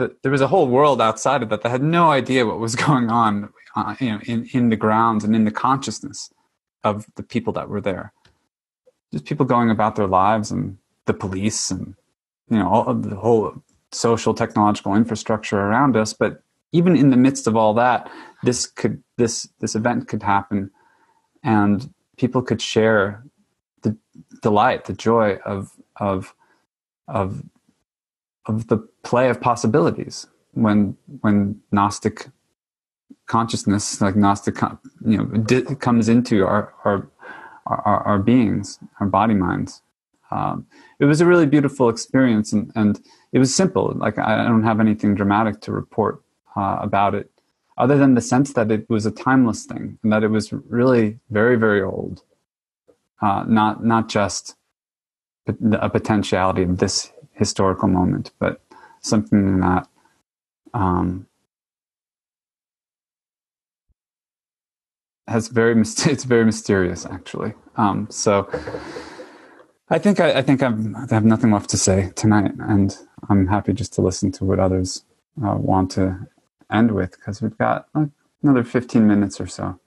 that there was a whole world outside of that that had no idea what was going on uh, you know in in the grounds and in the consciousness of the people that were there. Just people going about their lives and the police and you know all of the whole social technological infrastructure around us. But even in the midst of all that this could this this event could happen and people could share the delight the joy of of of of the play of possibilities. When when gnostic consciousness like gnostic you know di- comes into our our our, our beings our body minds. Um, it was a really beautiful experience and, and it was simple. Like i don't have anything dramatic to report uh, about it other than the sense that it was a timeless thing and that it was really very very old. Uh, not not just a potentiality of this historical moment but something that um, has very it's very mysterious actually um, so I think I, I think I'm, i have nothing left to say tonight, and I'm happy just to listen to what others uh, want to end with because we've got another 15 minutes or so.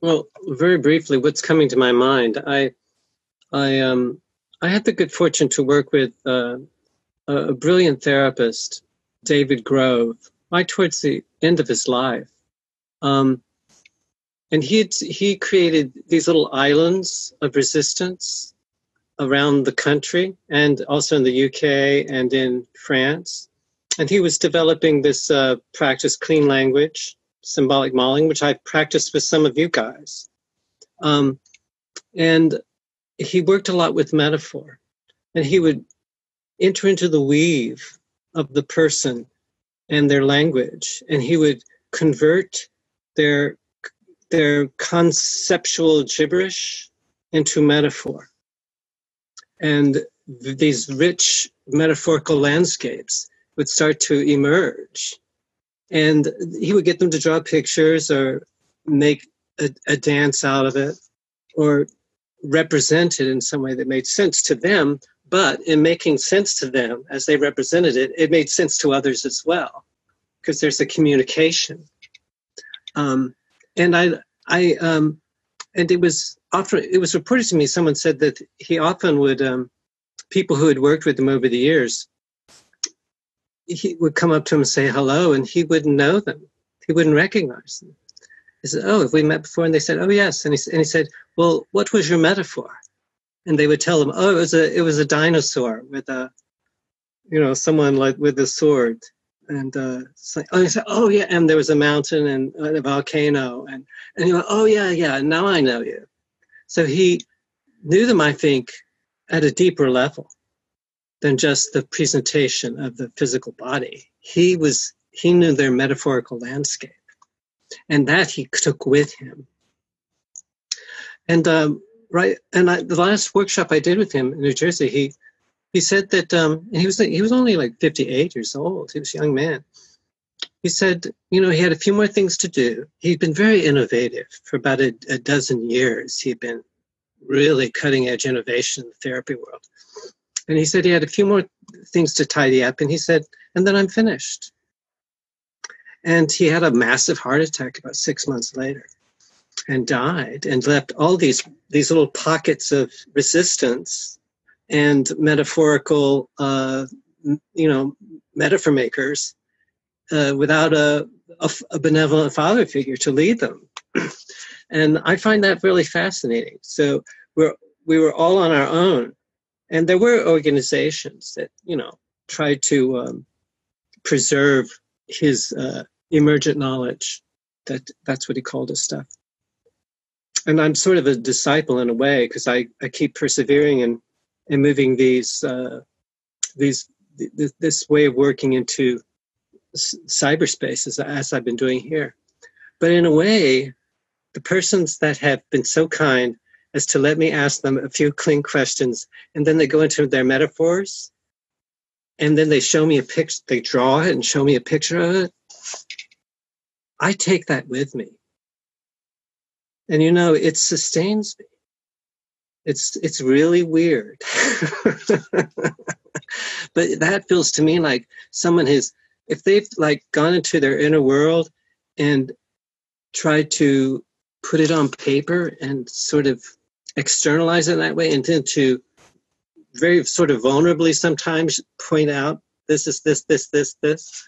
Well, very briefly, what's coming to my mind? I, I, um, I had the good fortune to work with uh, a brilliant therapist, David Grove, right towards the end of his life. Um, and he he created these little islands of resistance around the country and also in the UK and in France. And he was developing this uh, practice, clean language, symbolic modeling, which I practiced with some of you guys. Um, and he worked a lot with metaphor, and he would enter into the weave of the person and their language, and he would convert their their conceptual gibberish into metaphor. And these rich metaphorical landscapes would start to emerge. And he would get them to draw pictures or make a, a dance out of it or represent it in some way that made sense to them. But in making sense to them as they represented it, it made sense to others as well because there's a communication. Um, and I, I, um, and it was often, it was reported to me, someone said that he often would, um, people who had worked with him over the years, he would come up to him and say hello, and he wouldn't know them. He wouldn't recognize them. He said, "Oh, have we met before?" And they said, "Oh, yes." And he, and he said, "Well, what was your metaphor?" And they would tell him, "Oh, it was a it was a dinosaur with a, you know, someone like with a sword." and uh, like, oh, said, oh yeah, and there was a mountain and, and a volcano, and and he went, oh yeah, yeah, now I know you. So he knew them, I think, at a deeper level than just the presentation of the physical body. He was he knew their metaphorical landscape, and that he took with him. And um, right, and I, the last workshop I did with him in New Jersey, he he said that um, he was he was only like 58 years old. He was a young man. He said, you know, he had a few more things to do. He'd been very innovative for about a, a dozen years. He'd been really cutting edge innovation in the therapy world. And he said he had a few more things to tidy up. And he said, and then I'm finished. And he had a massive heart attack about six months later and died and left all these these little pockets of resistance and metaphorical, uh, you know, metaphor makers uh, without a, a, a, benevolent father figure to lead them. and I find that really fascinating. So we're, we were all on our own. And there were organizations that, you know, tried to um, preserve his uh, emergent knowledge. That that's what he called his stuff. And I'm sort of a disciple in a way because I, I keep persevering and and moving these uh, these th- this way of working into cyberspace as, as I've been doing here. But in a way, the persons that have been so kind as to let me ask them a few clean questions, and then they go into their metaphors, and then they show me a picture, they draw it and show me a picture of it. I take that with me. And you know, it sustains me. It's it's really weird. but that feels to me like someone has if they've like gone into their inner world and tried to put it on paper and sort of externalize it that way and then to very sort of vulnerably sometimes point out this is this this this this.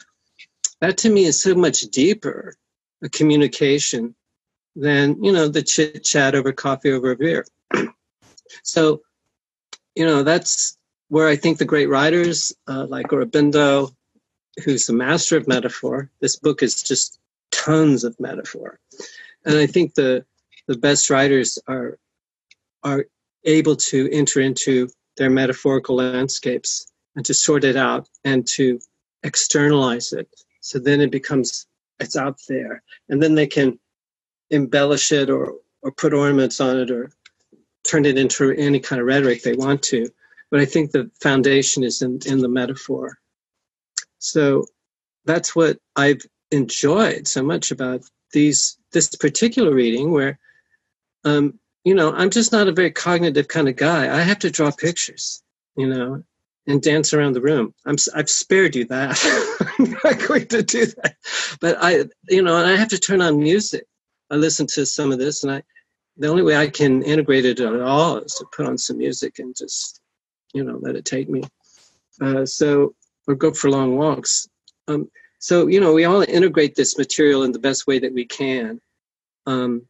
That to me is so much deeper a communication than you know the chit chat over coffee over a beer. So you know that's where i think the great writers uh, like aurobindo who's the master of metaphor this book is just tons of metaphor. And i think the the best writers are are able to enter into their metaphorical landscapes and to sort it out and to externalize it. So then it becomes, it's out there. And then they can embellish it or, or put ornaments on it or turn it into any kind of rhetoric they want to. But I think the foundation is in, in the metaphor. So that's what I've enjoyed so much about these this particular reading where um, you know, I'm just not a very cognitive kind of guy. I have to draw pictures, you know, and dance around the room. I'm, I've spared you that. I'm not going to do that. But I, you know, and I have to turn on music. I listen to some of this, and I, the only way I can integrate it at all is to put on some music and just, you know, let it take me. Uh, so, or go for long walks. Um, so, you know, we all integrate this material in the best way that we can. Um,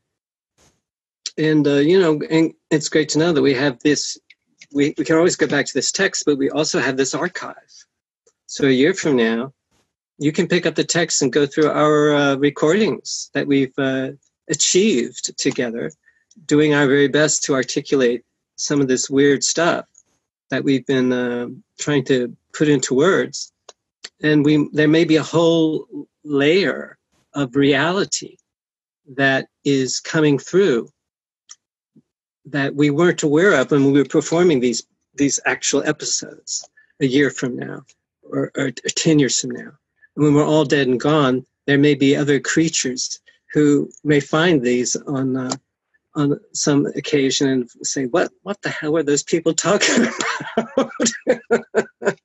and uh, you know, and it's great to know that we have this. We we can always go back to this text, but we also have this archive. So a year from now, you can pick up the text and go through our uh, recordings that we've uh, achieved together, doing our very best to articulate some of this weird stuff that we've been uh, trying to put into words. And we there may be a whole layer of reality that is coming through that we weren't aware of when we were performing these these actual episodes a year from now or, or, or 10 years from now. When we're all dead and gone, there may be other creatures who may find these on uh, on some occasion and say, "What what the hell are those people talking about?"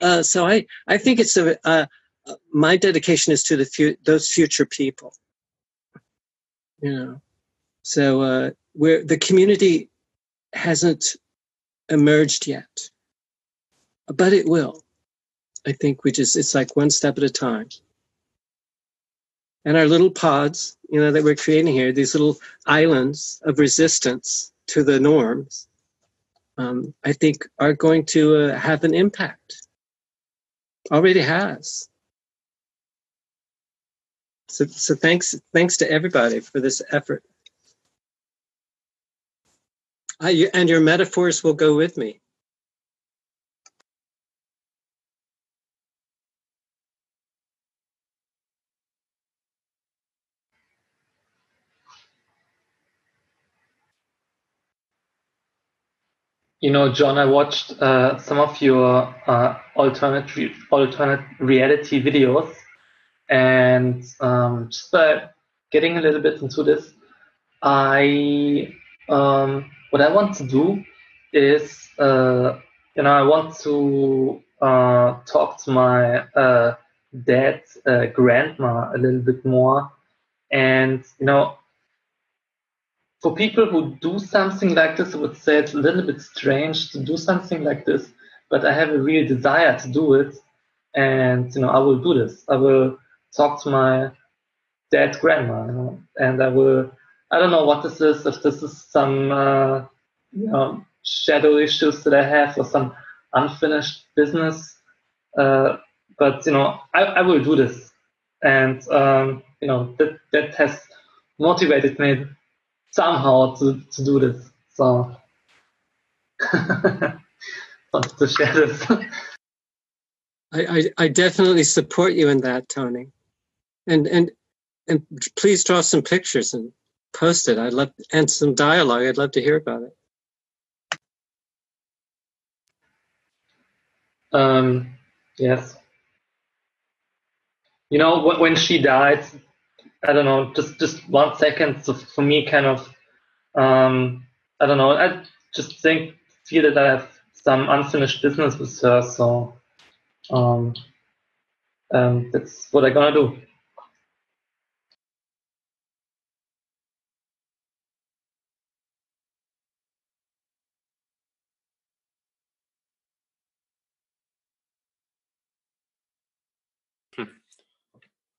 uh, so I I think it's a uh, my dedication is to the fu- those future people. You know, so uh, where the community hasn't emerged yet, but it will. I think we just, it's like one step at a time. And our little pods, you know, that we're creating here, these little islands of resistance to the norms, um, I think are going to uh, have an impact. Already has. So, so thanks, thanks to everybody for this effort. I, and your metaphors will go with me. You know, John, I watched uh, some of your uh, alternate re- alternate reality videos, and um, just by getting a little bit into this, I um, what I want to do is, uh, you know, I want to uh, talk to my uh, dad, uh, grandma a little bit more. And, you know, for people who do something like this, I would say it's a little bit strange to do something like this, but I have a real desire to do it. And, you know, I will do this. I will talk to my dad, grandma, you know, and I will I don't know what this is, if this is some uh, you know, shadow issues that I have or some unfinished business. Uh, but you know, I, I will do this, and um, you know that that has motivated me somehow to to do this. So to share this. I, I, I definitely support you in that, Tony. And and and please draw some pictures and post it. I'd love and some dialogue. I'd love to hear about it. Um, yes. You know, when she died, I don't know, just just one second. So for me, kind of, um, I don't know. I just think feel that I have some unfinished business with her. So um, um, that's what I'm gonna do.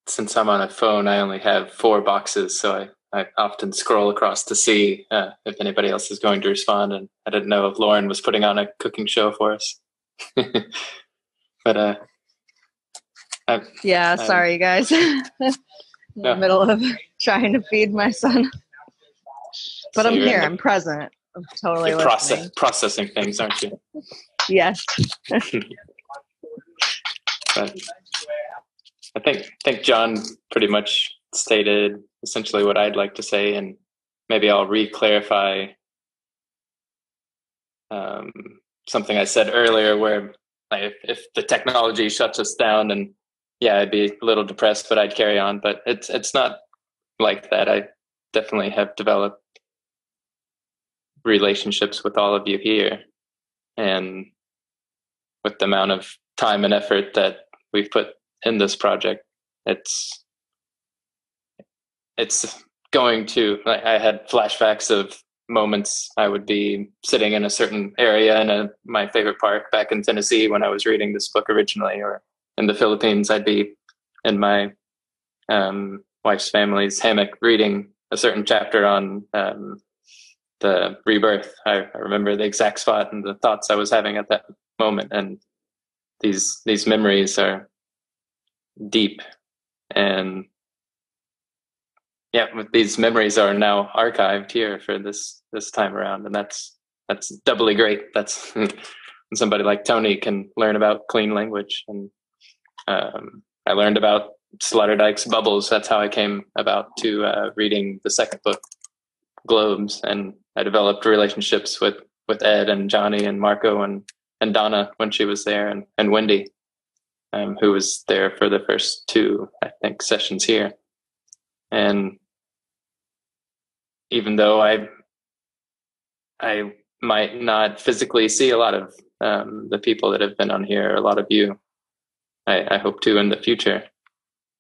Since I'm on a phone, I only have four boxes, so I, I often scroll across to see uh, if anybody else is going to respond. And I didn't know if Lauren was putting on a cooking show for us. but uh, I, yeah, I'm, sorry guys. In no. the middle of trying to feed my son. But so I'm here. The, I'm present. I'm totally process, processing things, aren't you? yes. but I think think John pretty much stated essentially what I'd like to say, and maybe I'll re-clarify um, something I said earlier, where if, if the technology shuts us down, and yeah, I'd be a little depressed, but I'd carry on. But it's it's not like that. I definitely have developed relationships with all of you here, and with the amount of time and effort that we've put in this project. It's it's going to I had flashbacks of moments I would be sitting in a certain area in a, my favorite park back in Tennessee when I was reading this book originally, or in the Philippines, I'd be in my um, wife's family's hammock reading a certain chapter on um, the rebirth. I, I, remember the exact spot and the thoughts I was having at that moment, and these these memories are deep. And yeah these memories are now archived here for this this time around. And that's that's doubly great. That's somebody like tony can learn about clean language. And um, i learned about sloterdijk's bubbles. That's how i came about to uh, reading the second book globes. And i developed relationships with with ed and johnny and marco and and donna when she was there and, and wendy um, who was there for the first two, I think, sessions here. And even though I, I might not physically see a lot of um, the people that have been on here, a lot of you, I, I hope to in the future.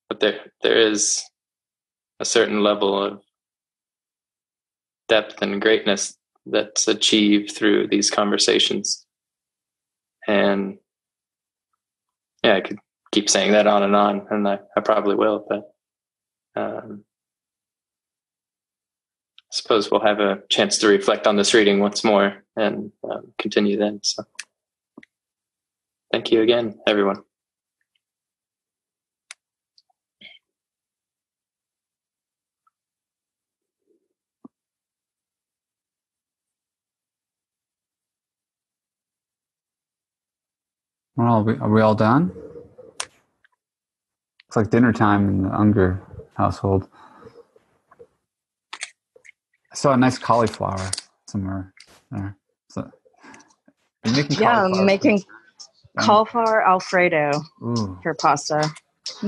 But there, there is a certain level of depth and greatness that's achieved through these conversations. And yeah, I could keep saying that on and on, and I, I probably will, but um, I suppose we'll have a chance to reflect on this reading once more and um, continue then. So, thank you again, everyone. Well, are we, are we all done? It's like dinner time in the Unger household. I saw a nice cauliflower somewhere there. So, making yeah, I'm making cauliflower Alfredo Ooh. for pasta.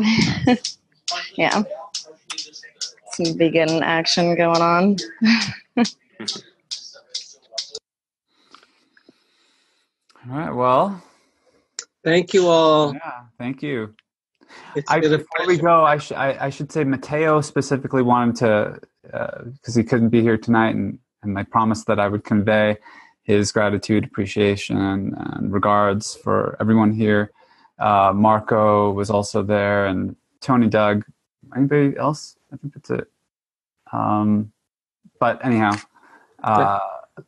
yeah. Some vegan action going on. all right, well, Thank you all. Yeah, thank you. I, before we go, I, sh- I, I, should say Mateo specifically wanted to, because uh, he couldn't be here tonight, and, and I promised that I would convey his gratitude, appreciation, and regards for everyone here. Uh, Marco was also there, and Tony, Doug. Anybody else? I think that's it. Um, but anyhow, uh,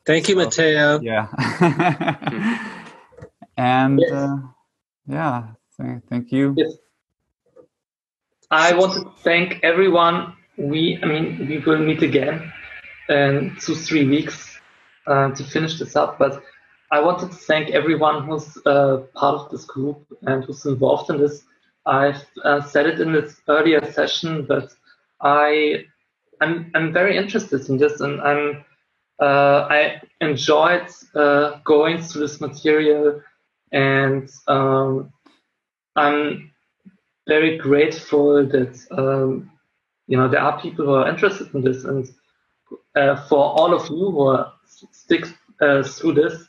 thank you, so, Mateo. Yeah, and. Yes. Yeah, thank you. Yes. I want to thank everyone. We, I mean, we will meet again in two, three weeks uh, to finish this up. But I wanted to thank everyone who's uh, part of this group and who's involved in this. I've uh, said it in this earlier session, but I I'm I'm very interested in this, and I'm uh, I enjoyed uh, going through this material, and um, I'm very grateful that um, you know there are people who are interested in this, and uh, for all of you who are stick uh, through this,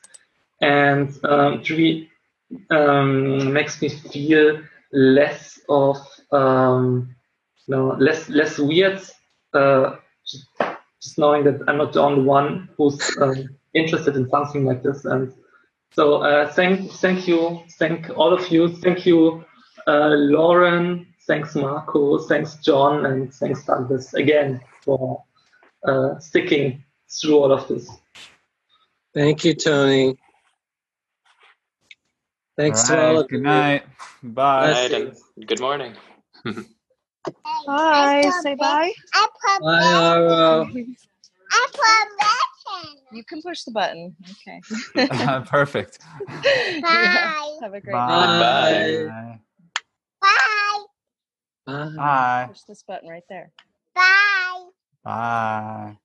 and um, it really um, makes me feel less of um, you know less less weird uh, just, knowing that I'm not the only one who's um, interested in something like this. And so uh, thank thank you, thank all of you, thank you, uh, Lauren, thanks Marco, thanks John, and thanks Douglas again for uh, sticking through all of this. Thank you, Tony. Thanks All to all right, of good you. night. Bye. Good night and good morning. Bye. Say bye. I put Bye, Aro. I put button. You can push the button. Okay. Perfect. Bye. Have a great Bye. Bye. Bye. Bye. Bye. Push this button right there. Bye. Bye.